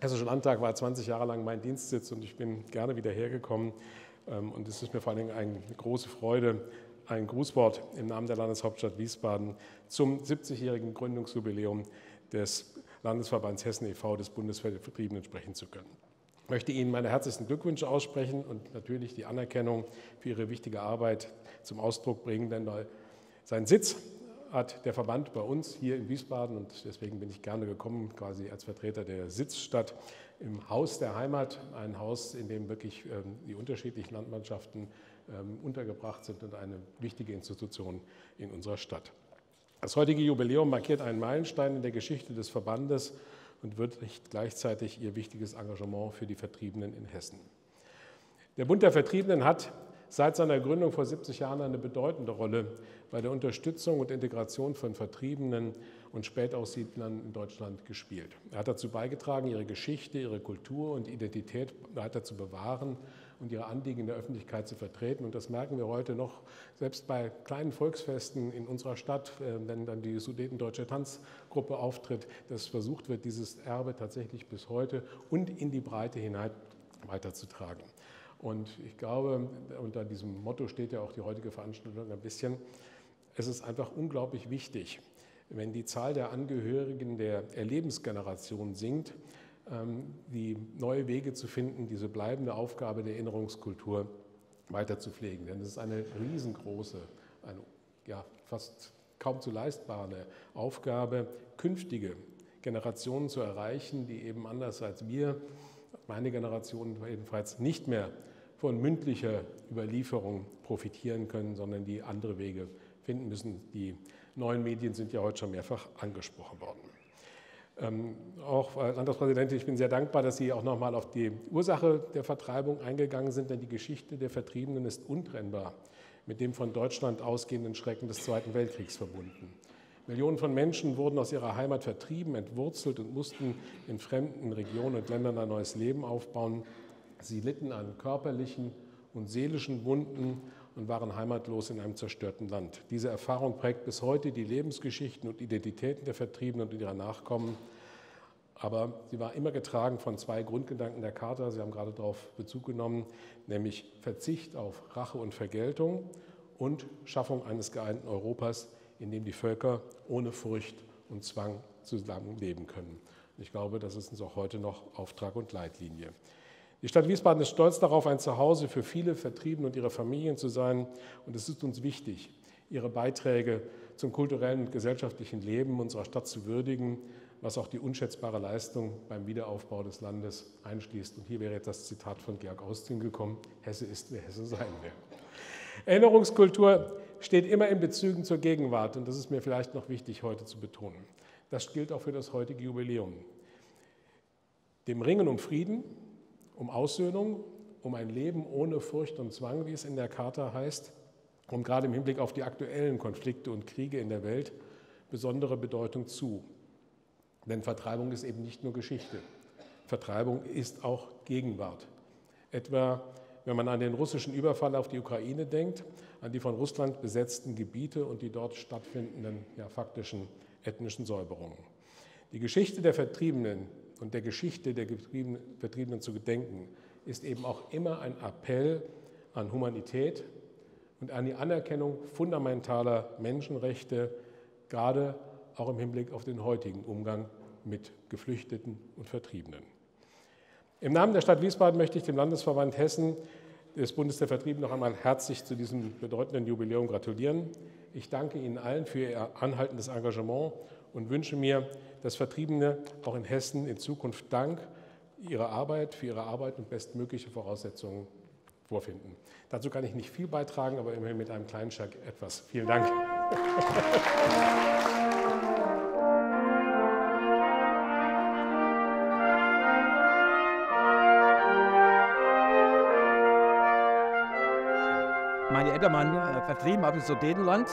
Hessische Landtag war 20 Jahre lang mein Dienstsitz und ich bin gerne wieder hergekommen. Ähm, und es ist mir vor allen Dingen eine große Freude, ein Grußwort im Namen der Landeshauptstadt Wiesbaden zum 70-jährigen Gründungsjubiläum des Landesverbands Hessen e.V. des Bundesvertriebenen sprechen zu können. Ich möchte Ihnen meine herzlichsten Glückwünsche aussprechen und natürlich die Anerkennung für Ihre wichtige Arbeit zum Ausdruck bringen, denn sein Sitz hat der Verband bei uns hier in Wiesbaden und deswegen bin ich gerne gekommen, quasi als Vertreter der Sitzstadt im Haus der Heimat, ein Haus, in dem wirklich ähm, die unterschiedlichen Landmannschaften ähm, untergebracht sind und eine wichtige Institution in unserer Stadt. Das heutige Jubiläum markiert einen Meilenstein in der Geschichte des Verbandes und würdigt gleichzeitig ihr wichtiges Engagement für die Vertriebenen in Hessen. Der Bund der Vertriebenen hat seit seiner Gründung vor 70 Jahren eine bedeutende Rolle bei der Unterstützung und Integration von Vertriebenen und Spätaussiedlern in Deutschland gespielt. Er hat dazu beigetragen, ihre Geschichte, ihre Kultur und Identität weiter zu bewahren und ihre Anliegen in der Öffentlichkeit zu vertreten. Und das merken wir heute noch, selbst bei kleinen Volksfesten in unserer Stadt, äh, wenn dann die Sudetendeutsche Tanzgruppe auftritt, dass versucht wird, dieses Erbe tatsächlich bis heute und in die Breite hinein weiterzutragen. Und ich glaube, unter diesem Motto steht ja auch die heutige Veranstaltung ein bisschen, es ist einfach unglaublich wichtig, wenn die Zahl der Angehörigen der Erlebensgeneration sinkt, ähm, die neue Wege zu finden, diese bleibende Aufgabe der Erinnerungskultur weiter zu pflegen. Denn es ist eine riesengroße, eine ja, fast kaum zu leistbare Aufgabe, künftige Generationen zu erreichen, die eben anders als wir, meine Generation jedenfalls, nicht mehr von mündlicher Überlieferung profitieren können, sondern die andere Wege finden müssen. Die neuen Medien sind ja heute schon mehrfach angesprochen worden. Ähm, auch äh, Landtagspräsidentin, ich bin sehr dankbar, dass Sie auch nochmal auf die Ursache der Vertreibung eingegangen sind, denn die Geschichte der Vertriebenen ist untrennbar mit dem von Deutschland ausgehenden Schrecken des Zweiten Weltkriegs verbunden. Millionen von Menschen wurden aus ihrer Heimat vertrieben, entwurzelt und mussten in fremden Regionen und Ländern ein neues Leben aufbauen. Sie litten an körperlichen und seelischen Wunden und waren heimatlos in einem zerstörten Land. Diese Erfahrung prägt bis heute die Lebensgeschichten und Identitäten der Vertriebenen und ihrer Nachkommen. Aber sie war immer getragen von zwei Grundgedanken der Charta. Sie haben gerade darauf Bezug genommen, nämlich Verzicht auf Rache und Vergeltung und Schaffung eines geeinten Europas, in dem die Völker ohne Furcht und Zwang zusammenleben können. Ich glaube, das ist uns auch heute noch Auftrag und Leitlinie. Die Stadt Wiesbaden ist stolz darauf, ein Zuhause für viele Vertriebene und ihre Familien zu sein. Und es ist uns wichtig, ihre Beiträge zum kulturellen und gesellschaftlichen Leben unserer Stadt zu würdigen, was auch die unschätzbare Leistung beim Wiederaufbau des Landes einschließt. Und hier wäre jetzt das Zitat von Georg Austin gekommen, Hesse ist, wer Hesse sein will. Erinnerungskultur steht immer in Bezügen zur Gegenwart und das ist mir vielleicht noch wichtig heute zu betonen. Das gilt auch für das heutige Jubiläum. Dem Ringen um Frieden, um Aussöhnung, um ein Leben ohne Furcht und Zwang, wie es in der Charta heißt, und gerade im Hinblick auf die aktuellen Konflikte und Kriege in der Welt besondere Bedeutung zu. Denn Vertreibung ist eben nicht nur Geschichte. Vertreibung ist auch Gegenwart. Etwa wenn man an den russischen Überfall auf die Ukraine denkt, an die von Russland besetzten Gebiete und die dort stattfindenden ja, faktischen ethnischen Säuberungen. Die Geschichte der Vertriebenen und der Geschichte der Vertriebenen zu gedenken, ist eben auch immer ein Appell an Humanität und an die Anerkennung fundamentaler Menschenrechte, gerade auch im Hinblick auf den heutigen Umgang mit Geflüchteten und Vertriebenen. Im Namen der Stadt Wiesbaden möchte ich dem Landesverband Hessen des Bundes der Vertriebenen noch einmal herzlich zu diesem bedeutenden Jubiläum gratulieren. Ich danke Ihnen allen für Ihr anhaltendes Engagement und wünsche mir, dass Vertriebene auch in Hessen in Zukunft dank ihrer Arbeit, für ihre Arbeit und bestmögliche Voraussetzungen vorfinden. Dazu kann ich nicht viel beitragen, aber immerhin mit einem kleinen Schack etwas. Vielen Dank. Meine Eltern waren äh, vertrieben auf dem Sudetenland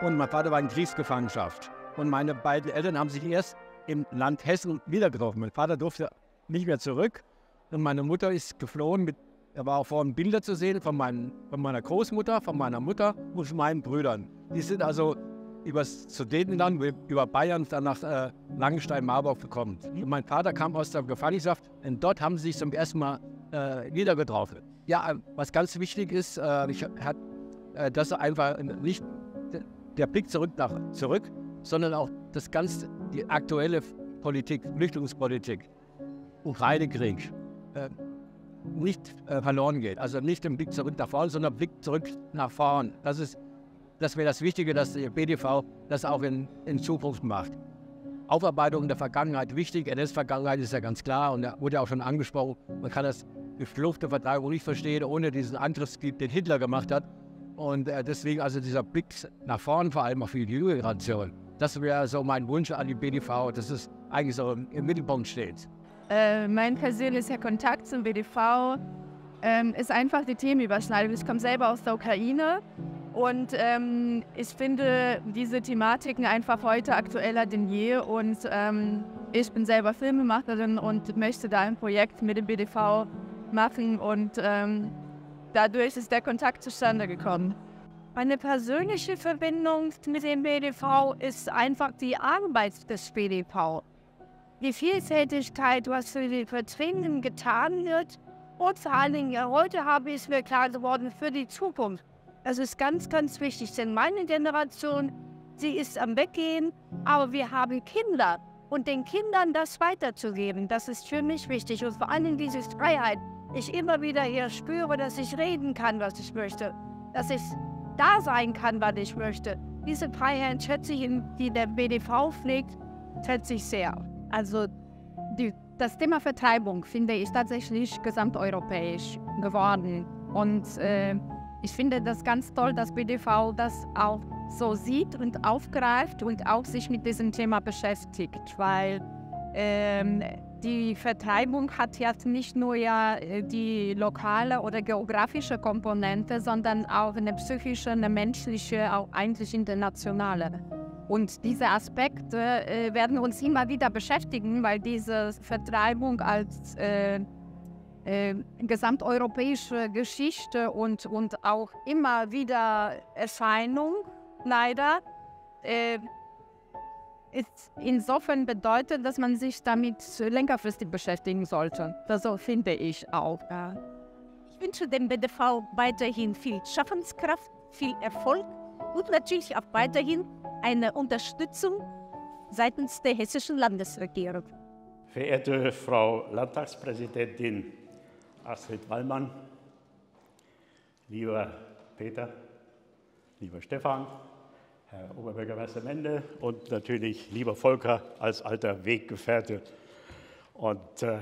und mein Vater war in Kriegsgefangenschaft. Und meine beiden Eltern haben sich erst im Land Hessen wieder getroffen. Mein Vater durfte nicht mehr zurück und meine Mutter ist geflohen. Mit, da war auch vorhin Bilder zu sehen von, mein, von meiner Großmutter, von meiner Mutter und meinen Brüdern. Die sind also über das Sudetenland, über Bayern, dann nach äh, Langenstein-Marburg gekommen. Und mein Vater kam aus der Gefangenschaft und dort haben sie sich zum ersten Mal äh, wieder getroffen. Ja, äh, was ganz wichtig ist, äh, ich, hat, äh, dass einfach nicht der Blick zurück nach zurück, sondern auch das ganz die aktuelle Politik, Flüchtlingspolitik, Ukraine-Krieg, äh, nicht äh, verloren geht. Also nicht den Blick zurück nach vorne, sondern Blick zurück nach vorne. Das ist das wäre das Wichtige, dass die BDV das auch in, in Zukunft macht. Aufarbeitung der Vergangenheit wichtig. NS-Vergangenheit ist ja ganz klar und da wurde ja auch schon angesprochen. Man kann das die Flucht der Vertreibung nicht verstehen, ohne diesen Angriffskrieg, den Hitler gemacht hat. Und äh, deswegen also dieser Blick nach vorn, vor allem auch für die jüngere Generation. Das wäre so mein Wunsch an die BDV, dass es eigentlich so im Mittelpunkt steht. Äh, mein persönlicher Kontakt zum BDV ähm, ist einfach die Themenüberschneidung. Ich komme selber aus der Ukraine und ähm, ich finde diese Thematiken einfach heute aktueller denn je. Und ähm, ich bin selber Filmemacherin und möchte da ein Projekt mit dem BDV machen. Und ähm, dadurch ist der Kontakt zustande gekommen. Meine persönliche Verbindung mit dem BDV ist einfach die Arbeit des BDV. Die Vielfältigkeit, was für die Vertriebenen getan wird. Und vor allen Dingen, heute habe ich es mir klar geworden, für die Zukunft. Das ist ganz, ganz wichtig, denn meine Generation, sie ist am Weggehen, aber wir haben Kinder. Und den Kindern das weiterzugeben, das ist für mich wichtig. Und vor allem diese Freiheit. Ich immer wieder hier spüre, dass ich reden kann, was ich möchte. Dass ich da sein kann, was ich möchte. Diese Freiheit schätze ich, die der BDV pflegt, schätze ich sehr. Also die, das Thema Vertreibung finde ich tatsächlich gesamteuropäisch geworden. Und äh, ich finde das ganz toll, dass BDV das auch so sieht und aufgreift und auch sich mit diesem Thema beschäftigt, weil ähm, die Vertreibung hat jetzt nicht nur ja äh, die lokale oder geografische Komponente, sondern auch eine psychische, eine menschliche, auch eigentlich internationale. Und diese Aspekte äh, werden uns immer wieder beschäftigen, weil diese Vertreibung als äh, äh, gesamteuropäische Geschichte und, und auch immer wieder Erscheinung leider äh, ist insofern bedeutet, dass man sich damit längerfristig beschäftigen sollte. Das so finde ich auch. Ja. Ich wünsche dem BDV weiterhin viel Schaffenskraft, viel Erfolg und natürlich auch weiterhin eine Unterstützung seitens der hessischen Landesregierung. Verehrte Frau Landtagspräsidentin Astrid Wallmann, lieber Peter, lieber Stefan, Herr Oberbürgermeister Mende und natürlich lieber Volker als alter Weggefährte und äh,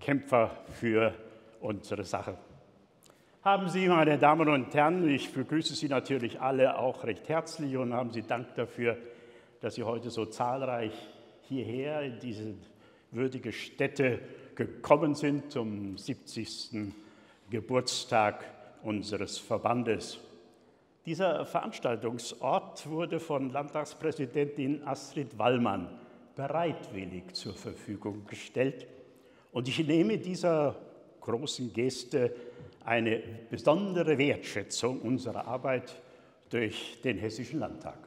Kämpfer für unsere Sache. Haben Sie, meine Damen und Herren, ich begrüße Sie natürlich alle auch recht herzlich und haben Sie Dank dafür, dass Sie heute so zahlreich hierher in diese würdige Stätte gekommen sind zum 70. Geburtstag unseres Verbandes. Dieser Veranstaltungsort wurde von Landtagspräsidentin Astrid Wallmann bereitwillig zur Verfügung gestellt. Und ich nehme dieser großen Geste eine besondere Wertschätzung unserer Arbeit durch den Hessischen Landtag.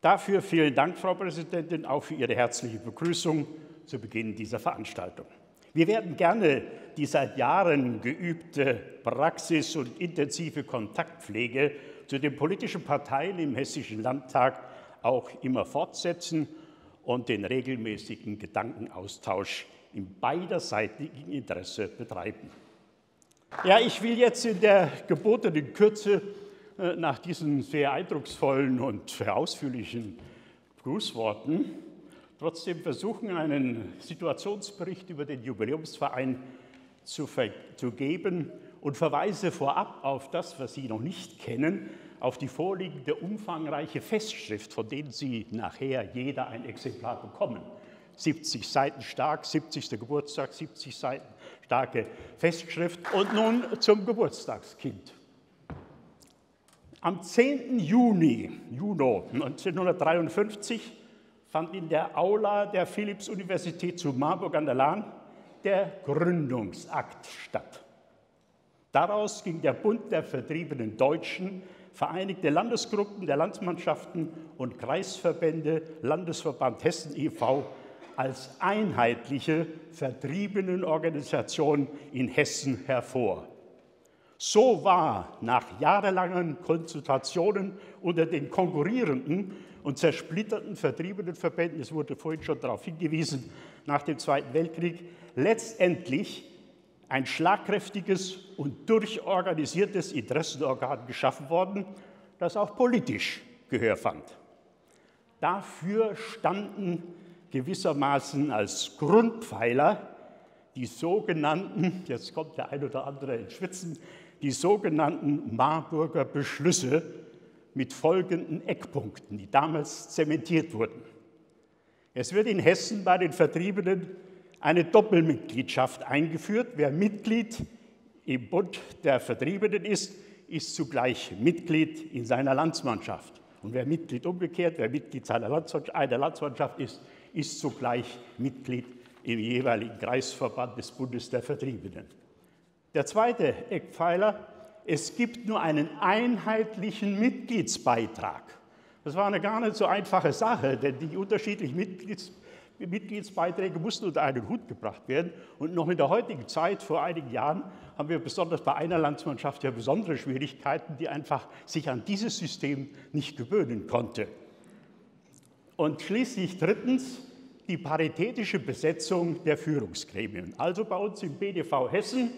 Dafür vielen Dank, Frau Präsidentin, auch für Ihre herzliche Begrüßung zu Beginn dieser Veranstaltung. Wir werden gerne die seit Jahren geübte Praxis und intensive Kontaktpflege zu den politischen Parteien im Hessischen Landtag auch immer fortsetzen und den regelmäßigen Gedankenaustausch im beiderseitigen Interesse betreiben. Ja, ich will jetzt in der gebotenen Kürze äh, nach diesen sehr eindrucksvollen und ausführlichen Grußworten trotzdem versuchen, einen Situationsbericht über den Jubiläumsverein zu, zu geben und verweise vorab auf das, was Sie noch nicht kennen, auf die vorliegende umfangreiche Festschrift, von denen Sie nachher jeder ein Exemplar bekommen. 70 Seiten stark, 70. Geburtstag, 70 Seiten starke Festschrift. Und nun zum Geburtstagskind. Am 10. Juni, Juno 1953 fand in der Aula der Philipps-Universität zu Marburg an der Lahn der Gründungsakt statt. Daraus ging der Bund der vertriebenen Deutschen, Vereinigte Landesgruppen der Landsmannschaften und Kreisverbände Landesverband Hessen e.V. als einheitliche Vertriebenenorganisation in Hessen hervor. So war nach jahrelangen Konsultationen unter den konkurrierenden und zersplitterten vertriebenen Verbänden, es wurde vorhin schon darauf hingewiesen, nach dem Zweiten Weltkrieg letztendlich ein schlagkräftiges und durchorganisiertes Interessenorgan geschaffen worden, das auch politisch Gehör fand. Dafür standen gewissermaßen als Grundpfeiler die sogenannten, jetzt kommt der ein oder andere ins Schwitzen, die sogenannten Marburger Beschlüsse mit folgenden Eckpunkten, die damals zementiert wurden. Es wird in Hessen bei den Vertriebenen eine Doppelmitgliedschaft eingeführt. Wer Mitglied im Bund der Vertriebenen ist, ist zugleich Mitglied in seiner Landsmannschaft. Und wer Mitglied umgekehrt, wer Mitglied seiner einer Landsmannschaft ist, ist zugleich Mitglied im jeweiligen Kreisverband des Bundes der Vertriebenen. Der zweite Eckpfeiler, es gibt nur einen einheitlichen Mitgliedsbeitrag. Das war eine gar nicht so einfache Sache, denn die unterschiedlichen Mitglieds, Mitgliedsbeiträge mussten unter einen Hut gebracht werden. Und noch in der heutigen Zeit, vor einigen Jahren, haben wir besonders bei einer Landsmannschaft ja besondere Schwierigkeiten, die einfach sich an dieses System nicht gewöhnen konnte. Und schließlich drittens die paritätische Besetzung der Führungsgremien. Also bei uns im BDV Hessen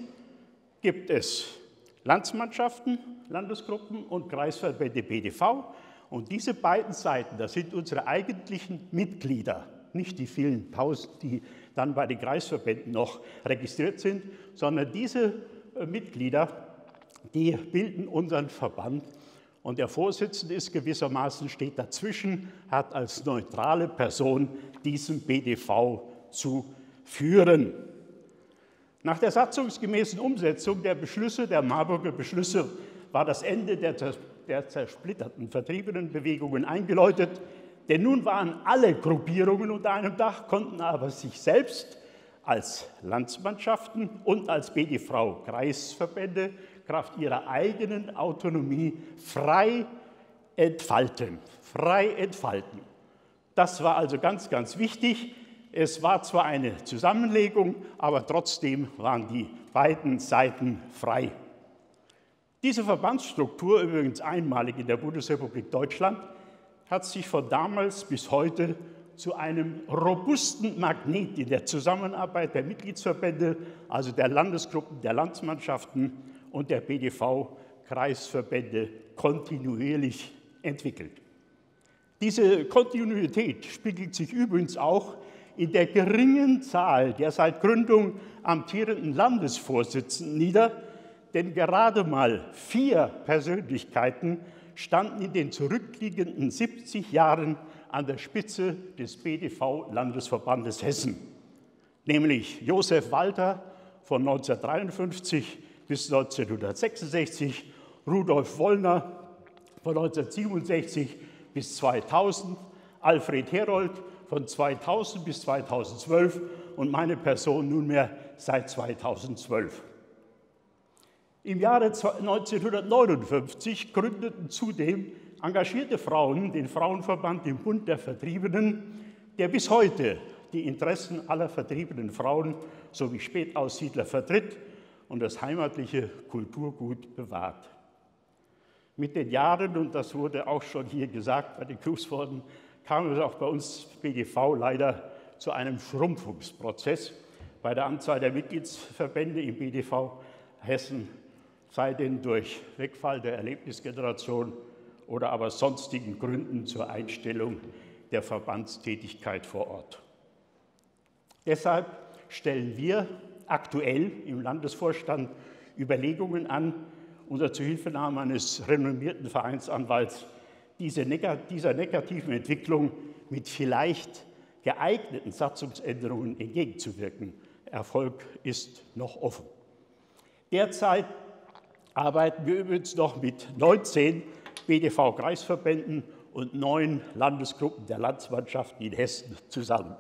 gibt es Landsmannschaften, Landesgruppen und Kreisverbände BDV. Und diese beiden Seiten, das sind unsere eigentlichen Mitglieder, nicht die vielen Pausen, die dann bei den Kreisverbänden noch registriert sind, sondern diese äh, Mitglieder, die bilden unseren Verband. Und der Vorsitzende ist gewissermaßen, steht dazwischen, hat als neutrale Person diesen BDV zu führen. Nach der satzungsgemäßen Umsetzung der Beschlüsse, der Marburger Beschlüsse, war das Ende der, der zersplitterten vertriebenen Bewegungen eingeläutet. Denn nun waren alle Gruppierungen unter einem Dach, konnten aber sich selbst als Landsmannschaften und als BDV Kreisverbände Kraft ihrer eigenen Autonomie frei entfalten. Frei entfalten. Das war also ganz, ganz wichtig. Es war zwar eine Zusammenlegung, aber trotzdem waren die beiden Seiten frei. Diese Verbandsstruktur, übrigens einmalig in der Bundesrepublik Deutschland, hat sich von damals bis heute zu einem robusten Magnet in der Zusammenarbeit der Mitgliedsverbände, also der Landesgruppen, der Landsmannschaften und der BDV-Kreisverbände kontinuierlich entwickelt. Diese Kontinuität spiegelt sich übrigens auch in der geringen Zahl der seit Gründung amtierenden Landesvorsitzenden nieder, denn gerade mal vier Persönlichkeiten standen in den zurückliegenden 70 Jahren an der Spitze des BDV-Landesverbandes Hessen, nämlich Josef Walter von 1953 bis 1966, Rudolf Wollner von 1967 bis 2000, Alfred Herold von 2000 bis 2012 und meine Person nunmehr seit 2012. Im Jahre 1959 gründeten zudem engagierte Frauen den Frauenverband im Bund der Vertriebenen, der bis heute die Interessen aller vertriebenen Frauen sowie Spätaussiedler vertritt und das heimatliche Kulturgut bewahrt. Mit den Jahren, und das wurde auch schon hier gesagt bei den Grußworten, kam es auch bei uns BGV leider zu einem Schrumpfungsprozess bei der Anzahl der Mitgliedsverbände im BDV Hessen, sei denn durch Wegfall der Erlebnisgeneration oder aber sonstigen Gründen zur Einstellung der Verbandstätigkeit vor Ort. Deshalb stellen wir aktuell im Landesvorstand Überlegungen an, unter Zuhilfenahme eines renommierten Vereinsanwalts diese, dieser negativen Entwicklung mit vielleicht geeigneten Satzungsänderungen entgegenzuwirken. Erfolg ist noch offen. Derzeit arbeiten wir übrigens noch mit 19 BDV-Kreisverbänden und neun Landesgruppen der Landsmannschaften in Hessen zusammen.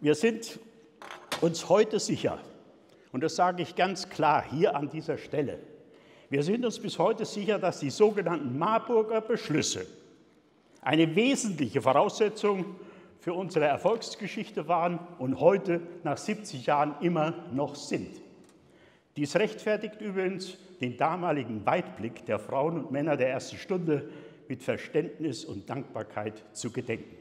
Wir sind uns heute sicher, und das sage ich ganz klar hier an dieser Stelle, wir sind uns bis heute sicher, dass die sogenannten Marburger Beschlüsse eine wesentliche Voraussetzung für unsere Erfolgsgeschichte waren und heute nach 70 Jahren immer noch sind. Dies rechtfertigt übrigens den damaligen Weitblick der Frauen und Männer der ersten Stunde mit Verständnis und Dankbarkeit zu gedenken.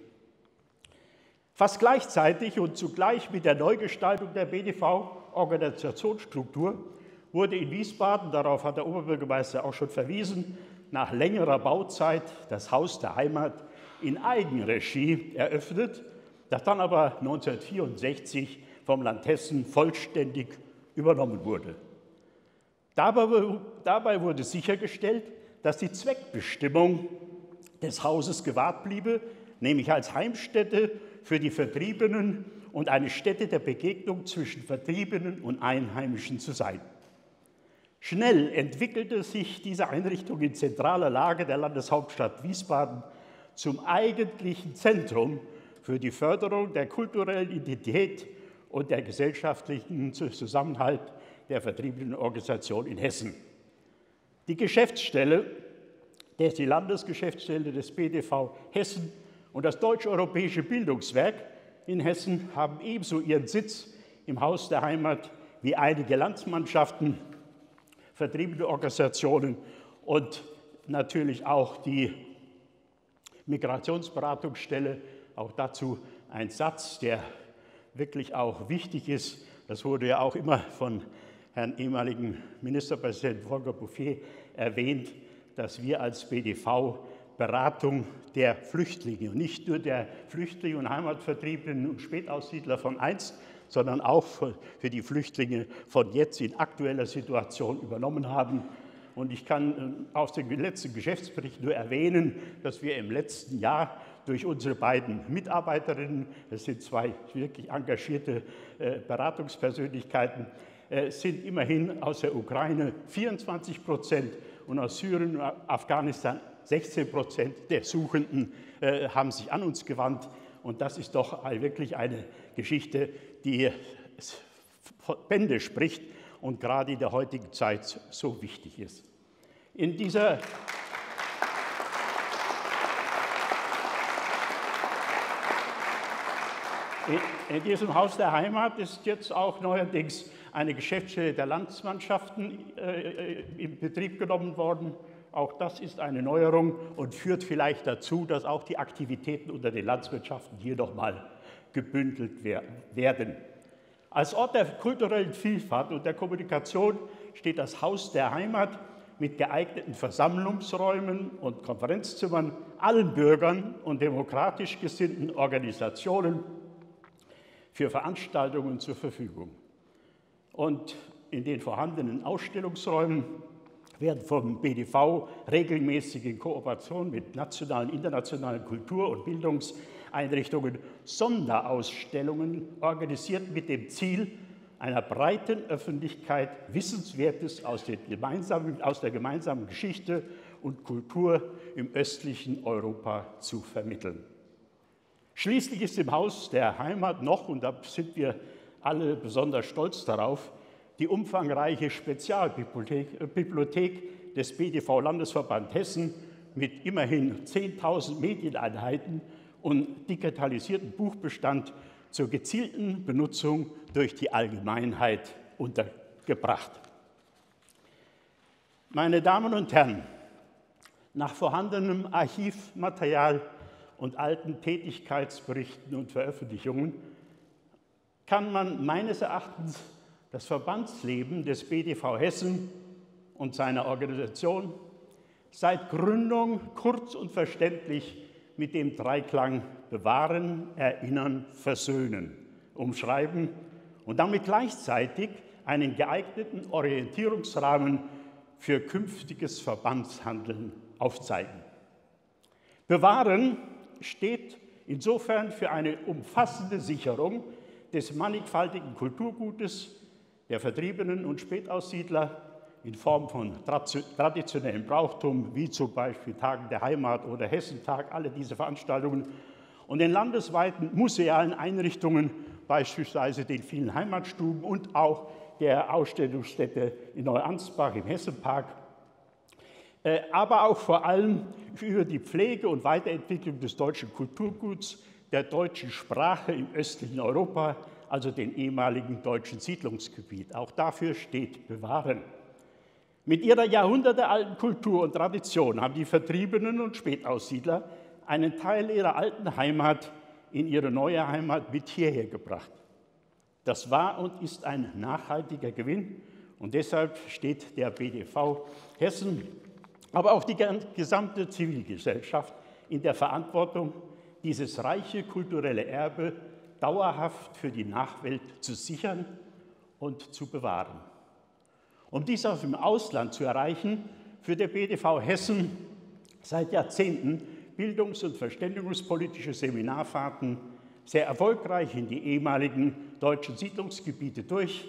Fast gleichzeitig und zugleich mit der Neugestaltung der BDV-Organisationsstruktur wurde in Wiesbaden, darauf hat der Oberbürgermeister auch schon verwiesen, nach längerer Bauzeit das Haus der Heimat in Eigenregie eröffnet, das dann aber 1964 vom Land Hessen vollständig übernommen wurde. Dabei wurde sichergestellt, dass die Zweckbestimmung des Hauses gewahrt bliebe, nämlich als Heimstätte für die Vertriebenen und eine Stätte der Begegnung zwischen Vertriebenen und Einheimischen zu sein. Schnell entwickelte sich diese Einrichtung in zentraler Lage der Landeshauptstadt Wiesbaden zum eigentlichen Zentrum für die Förderung der kulturellen Identität und der gesellschaftlichen Zusammenhalt der vertriebenen Organisation in Hessen. Die Geschäftsstelle, ist die Landesgeschäftsstelle des BDV Hessen und das Deutsch-Europäische Bildungswerk in Hessen haben ebenso ihren Sitz im Haus der Heimat wie einige Landsmannschaften, vertriebene Organisationen und natürlich auch die Migrationsberatungsstelle. Auch dazu ein Satz, der wirklich auch wichtig ist. Das wurde ja auch immer von Herrn ehemaligen Ministerpräsidenten Volker Bouffier erwähnt, dass wir als BDV Beratung der Flüchtlinge, und nicht nur der Flüchtlinge und Heimatvertriebenen und Spätaussiedler von einst, sondern auch für die Flüchtlinge von jetzt in aktueller Situation übernommen haben. Und ich kann äh, aus dem letzten Geschäftsbericht nur erwähnen, dass wir im letzten Jahr durch unsere beiden Mitarbeiterinnen, das sind zwei wirklich engagierte äh, Beratungspersönlichkeiten, sind immerhin aus der Ukraine 24 Prozent und aus Syrien und Afghanistan 16 Prozent der Suchenden äh, haben sich an uns gewandt. Und das ist doch wirklich eine Geschichte, die Bände spricht und gerade in der heutigen Zeit so wichtig ist. In dieser in diesem Haus der Heimat ist jetzt auch neuerdings eine Geschäftsstelle der Landsmannschaften äh, in Betrieb genommen worden. Auch das ist eine Neuerung und führt vielleicht dazu, dass auch die Aktivitäten unter den Landwirtschaften hier nochmal gebündelt werden. Als Ort der kulturellen Vielfalt und der Kommunikation steht das Haus der Heimat mit geeigneten Versammlungsräumen und Konferenzzimmern allen Bürgern und demokratisch gesinnten Organisationen für Veranstaltungen zur Verfügung. Und in den vorhandenen Ausstellungsräumen werden vom BDV regelmäßig in Kooperation mit nationalen, internationalen Kultur- und Bildungseinrichtungen Sonderausstellungen organisiert mit dem Ziel, einer breiten Öffentlichkeit Wissenswertes aus, aus, der gemeinsamen Geschichte und Kultur im östlichen Europa zu vermitteln. Schließlich ist im Haus der Heimat noch, und da sind wir alle besonders stolz darauf, die umfangreiche Spezialbibliothek des BDV Landesverband Hessen mit immerhin 10.000 Medieneinheiten und digitalisierten Buchbestand zur gezielten Benutzung durch die Allgemeinheit untergebracht. Meine Damen und Herren, nach vorhandenem Archivmaterial und alten Tätigkeitsberichten und Veröffentlichungen kann man meines Erachtens das Verbandsleben des BDV Hessen und seiner Organisation seit Gründung kurz und verständlich mit dem Dreiklang bewahren, erinnern, versöhnen umschreiben und damit gleichzeitig einen geeigneten Orientierungsrahmen für künftiges Verbandshandeln aufzeigen. Bewahren steht insofern für eine umfassende Sicherung des mannigfaltigen Kulturgutes der Vertriebenen und Spätaussiedler in Form von traditionellem Brauchtum, wie zum Beispiel Tagen der Heimat oder Hessentag, alle diese Veranstaltungen und den landesweiten musealen Einrichtungen, beispielsweise den vielen Heimatstuben und auch der Ausstellungsstätte in Neuansbach im Hessenpark, äh, aber auch vor allem über die Pflege und Weiterentwicklung des deutschen Kulturguts, der deutschen Sprache im östlichen Europa, also dem ehemaligen deutschen Siedlungsgebiet. Auch dafür steht Bewahren. Mit ihrer jahrhundertealten Kultur und Tradition haben die Vertriebenen und Spätaussiedler einen Teil ihrer alten Heimat in ihre neue Heimat mit hierher gebracht. Das war und ist ein nachhaltiger Gewinn und deshalb steht der BDV Hessen, aber auch die gesamte Zivilgesellschaft in der Verantwortung, dieses reiche kulturelle Erbe dauerhaft für die Nachwelt zu sichern und zu bewahren. Um dies auch im Ausland zu erreichen, führt der BDV Hessen seit Jahrzehnten bildungs- und verständigungspolitische Seminarfahrten sehr erfolgreich in die ehemaligen deutschen Siedlungsgebiete durch.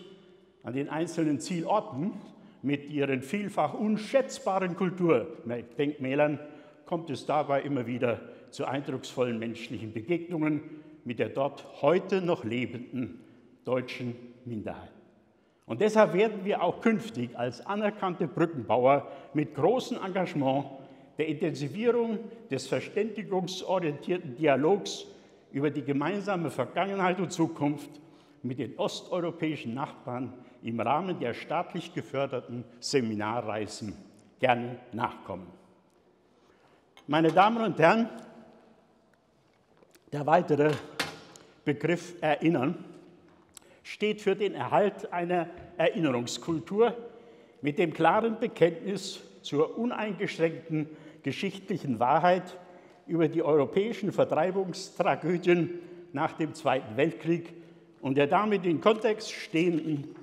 An den einzelnen Zielorten mit ihren vielfach unschätzbaren Kulturdenkmälern kommt es dabei immer wieder zu eindrucksvollen menschlichen Begegnungen mit der dort heute noch lebenden deutschen Minderheit. Und deshalb werden wir auch künftig als anerkannte Brückenbauer mit großem Engagement der Intensivierung des verständigungsorientierten Dialogs über die gemeinsame Vergangenheit und Zukunft mit den osteuropäischen Nachbarn im Rahmen der staatlich geförderten Seminarreisen gerne nachkommen. Meine Damen und Herren, der weitere Begriff Erinnern steht für den Erhalt einer Erinnerungskultur mit dem klaren Bekenntnis zur uneingeschränkten geschichtlichen Wahrheit über die europäischen Vertreibungstragödien nach dem Zweiten Weltkrieg und der damit in Kontext stehenden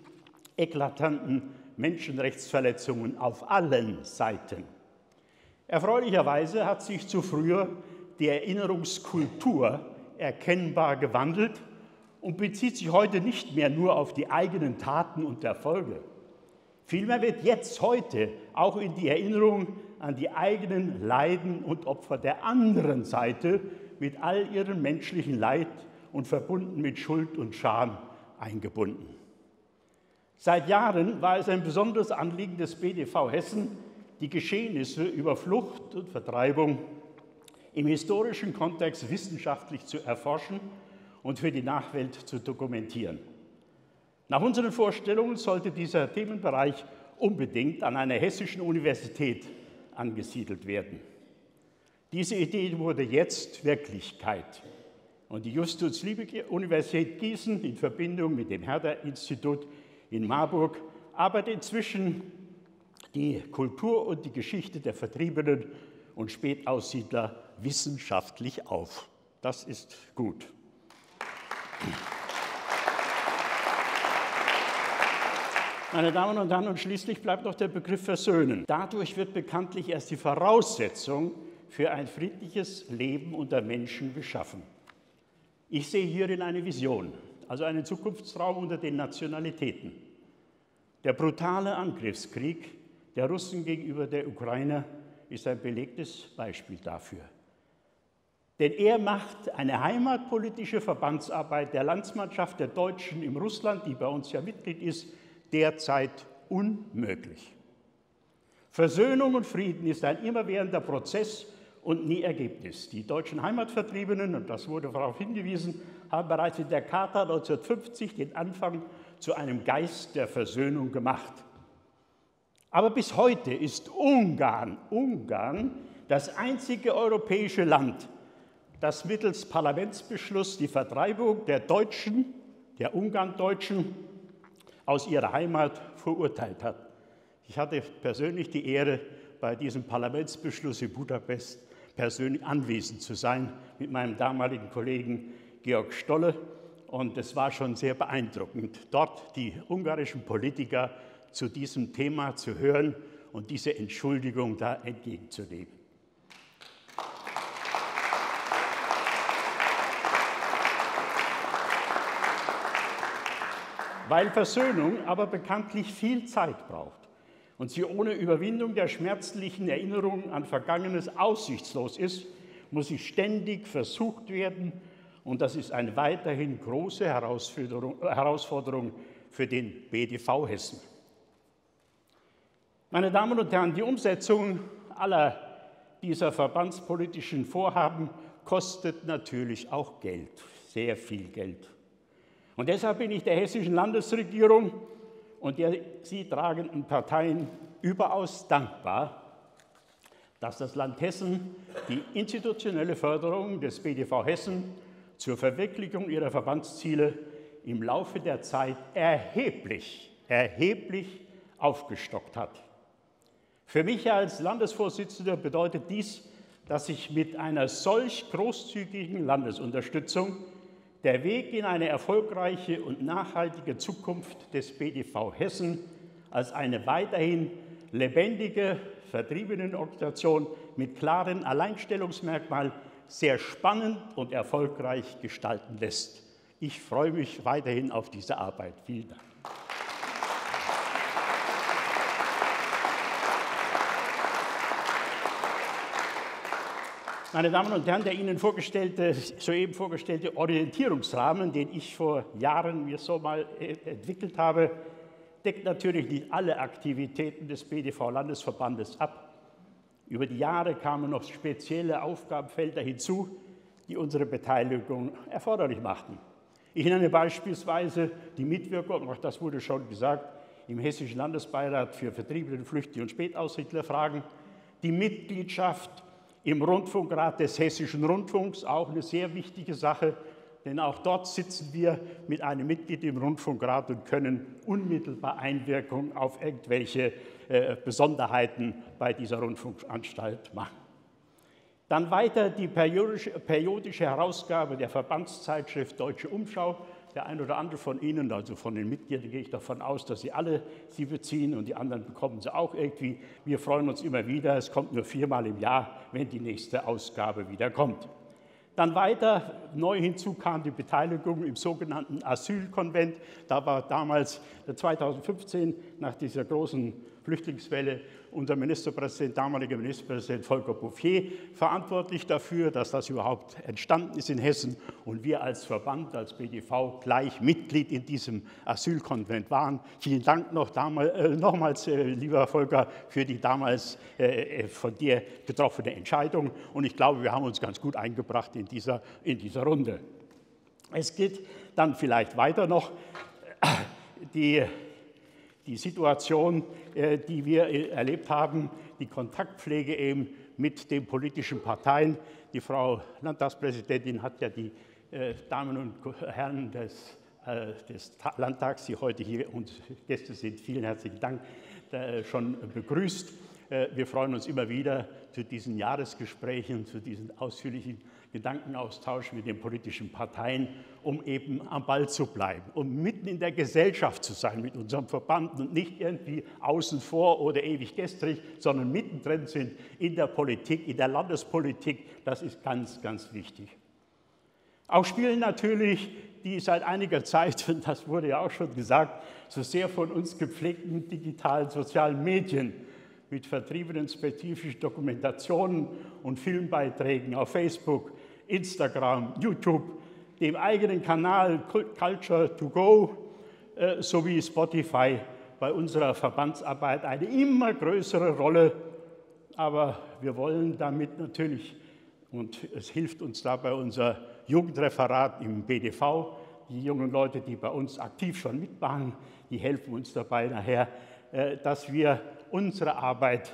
eklatanten Menschenrechtsverletzungen auf allen Seiten. Erfreulicherweise hat sich zu früher die Erinnerungskultur erkennbar gewandelt und bezieht sich heute nicht mehr nur auf die eigenen Taten und Erfolge. Vielmehr wird jetzt heute auch in die Erinnerung an die eigenen Leiden und Opfer der anderen Seite mit all ihrem menschlichen Leid und verbunden mit Schuld und Scham eingebunden. Seit Jahren war es ein besonderes Anliegen des BDV Hessen, die Geschehnisse über Flucht und Vertreibung im historischen Kontext wissenschaftlich zu erforschen und für die Nachwelt zu dokumentieren. Nach unseren Vorstellungen sollte dieser Themenbereich unbedingt an einer hessischen Universität angesiedelt werden. Diese Idee wurde jetzt Wirklichkeit. Und die Justus-Liebig-Universität Gießen in Verbindung mit dem Herder-Institut in Marburg arbeitet inzwischen die Kultur und die Geschichte der Vertriebenen und Spätaussiedler wissenschaftlich auf. Das ist gut. Meine Damen und Herren, und schließlich bleibt noch der Begriff Versöhnen. Dadurch wird bekanntlich erst die Voraussetzung für ein friedliches Leben unter Menschen geschaffen. Ich sehe hierin eine Vision, also einen Zukunftsraum unter den Nationalitäten. Der brutale Angriffskrieg der Russen gegenüber der Ukraine ist ein belegtes Beispiel dafür. Denn er macht eine heimatpolitische Verbandsarbeit der Landsmannschaft der Deutschen im Russland, die bei uns ja Mitglied ist, derzeit unmöglich. Versöhnung und Frieden ist ein immerwährender Prozess und nie Ergebnis. Die deutschen Heimatvertriebenen, und das wurde darauf hingewiesen, haben bereits in der Charta 1950 den Anfang zu einem Geist der Versöhnung gemacht. Aber bis heute ist Ungarn, Ungarn das einzige europäische Land, das mittels Parlamentsbeschluss die Vertreibung der Deutschen, der Ungarndeutschen aus ihrer Heimat verurteilt hat. Ich hatte persönlich die Ehre, bei diesem Parlamentsbeschluss in Budapest persönlich anwesend zu sein mit meinem damaligen Kollegen Georg Stolle. Und es war schon sehr beeindruckend, dort die ungarischen Politiker zu diesem Thema zu hören und diese Entschuldigung da entgegenzunehmen. Weil Versöhnung aber bekanntlich viel Zeit braucht, und sie ohne Überwindung der schmerzlichen Erinnerungen an Vergangenes aussichtslos ist, muss sie ständig versucht werden. Und das ist eine weiterhin große Herausforderung, für den BDV Hessen. Meine Damen und Herren, die Umsetzung aller dieser verbandspolitischen Vorhaben kostet natürlich auch Geld, sehr viel Geld. Und deshalb bin ich der hessischen Landesregierung und der sie tragenden Parteien überaus dankbar, dass das Land Hessen die institutionelle Förderung des BDV Hessen zur Verwirklichung ihrer Verbandsziele im Laufe der Zeit erheblich, erheblich aufgestockt hat. Für mich als Landesvorsitzender bedeutet dies, dass ich mit einer solch großzügigen Landesunterstützung der Weg in eine erfolgreiche und nachhaltige Zukunft des BDV Hessen als eine weiterhin lebendige Vertriebenenorganisation mit klaren Alleinstellungsmerkmalen sehr spannend und erfolgreich gestalten lässt. Ich freue mich weiterhin auf diese Arbeit. Vielen Dank. Meine Damen und Herren, der Ihnen vorgestellte, soeben vorgestellte Orientierungsrahmen, den ich vor Jahren mir so mal äh, entwickelt habe, deckt natürlich nicht alle Aktivitäten des BDV-Landesverbandes ab. Über die Jahre kamen noch spezielle Aufgabenfelder hinzu, die unsere Beteiligung erforderlich machten. Ich nenne beispielsweise die Mitwirkung, auch das wurde schon gesagt, im Hessischen Landesbeirat für Vertriebene, Flüchtlinge und Spätaussiedlerfragen, die Mitgliedschaft im Rundfunkrat des Hessischen Rundfunks, auch eine sehr wichtige Sache, denn auch dort sitzen wir mit einem Mitglied im Rundfunkrat und können unmittelbar Einwirkung auf irgendwelche äh, Besonderheiten bei dieser Rundfunkanstalt machen. Dann weiter die periodische, periodische Herausgabe der Verbandszeitschrift Deutsche Umschau, der ein oder andere von Ihnen, also von den Mitgliedern, gehe ich davon aus, dass Sie alle sie beziehen und die anderen bekommen sie auch irgendwie. Wir freuen uns immer wieder. Es kommt nur viermal im Jahr, wenn die nächste Ausgabe wieder kommt. Dann weiter, neu hinzu kam die Beteiligung im sogenannten Asylkonvent. Da war damals 2015 nach dieser großen Flüchtlingswelle unser Ministerpräsident, damaliger Ministerpräsident Volker Bouffier, verantwortlich dafür, dass das überhaupt entstanden ist in Hessen und wir als Verband, als BDV gleich Mitglied in diesem Asylkonvent waren. Vielen Dank noch damals, äh, nochmals, äh, lieber Volker, für die damals äh, äh, von dir getroffene Entscheidung und ich glaube, wir haben uns ganz gut eingebracht in dieser, in dieser Runde. Es geht dann vielleicht weiter noch. Die die Situation, äh, die wir äh, erlebt haben, die Kontaktpflege eben mit den politischen Parteien. Die Frau Landtagspräsidentin hat ja die äh, Damen und Herren des, des Landtags, die heute hier und Gäste sind, vielen herzlichen Dank, schon begrüßt. Wir freuen uns immer wieder zu diesen Jahresgesprächen, zu diesen ausführlichen Gedankenaustausch mit den politischen Parteien, um eben am Ball zu bleiben, um mitten in der Gesellschaft zu sein mit unserem Verband und nicht irgendwie außen vor oder ewig gestrig, sondern mittendrin sind in der Politik, in der Landespolitik. Das ist ganz, ganz wichtig. Auch spielen natürlich die seit einiger Zeit, (laughs) und das wurde ja auch schon gesagt, so sehr von uns gepflegten digitalen sozialen Medien mit vertriebenen spezifischen Dokumentationen und Filmbeiträgen auf Facebook, Instagram, YouTube, dem eigenen Kanal Culture to Go äh, sowie Spotify bei unserer Verbandsarbeit eine immer größere Rolle. Aber wir wollen damit natürlich, und es hilft uns dabei unser Jugendreferat im BDV, die jungen Leute, die bei uns aktiv schon mitmachen, die helfen uns dabei nachher, äh, dass wir unsere Arbeit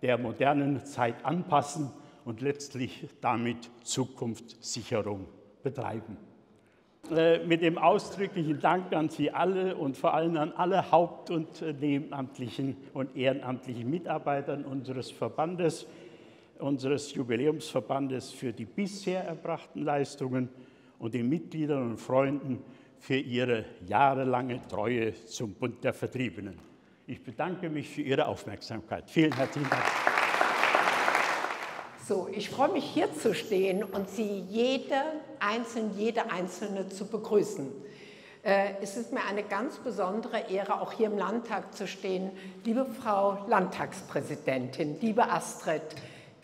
der modernen Zeit anpassen und letztlich damit Zukunftssicherung betreiben. Äh, mit dem ausdrücklichen Dank an Sie alle und vor allem an alle haupt- und nebenamtlichen und ehrenamtlichen Mitarbeitern unseres Verbandes, unseres Jubiläumsverbandes für die bisher erbrachten Leistungen und den Mitgliedern und Freunden für ihre jahrelange Treue zum Bund der Vertriebenen. Ich bedanke mich für Ihre Aufmerksamkeit. Vielen herzlichen Dank. So, ich freue mich hier zu stehen und Sie jede einzelne, jede einzelne zu begrüßen. Äh, es ist mir eine ganz besondere Ehre, auch hier im Landtag zu stehen. Liebe Frau Landtagspräsidentin, liebe Astrid,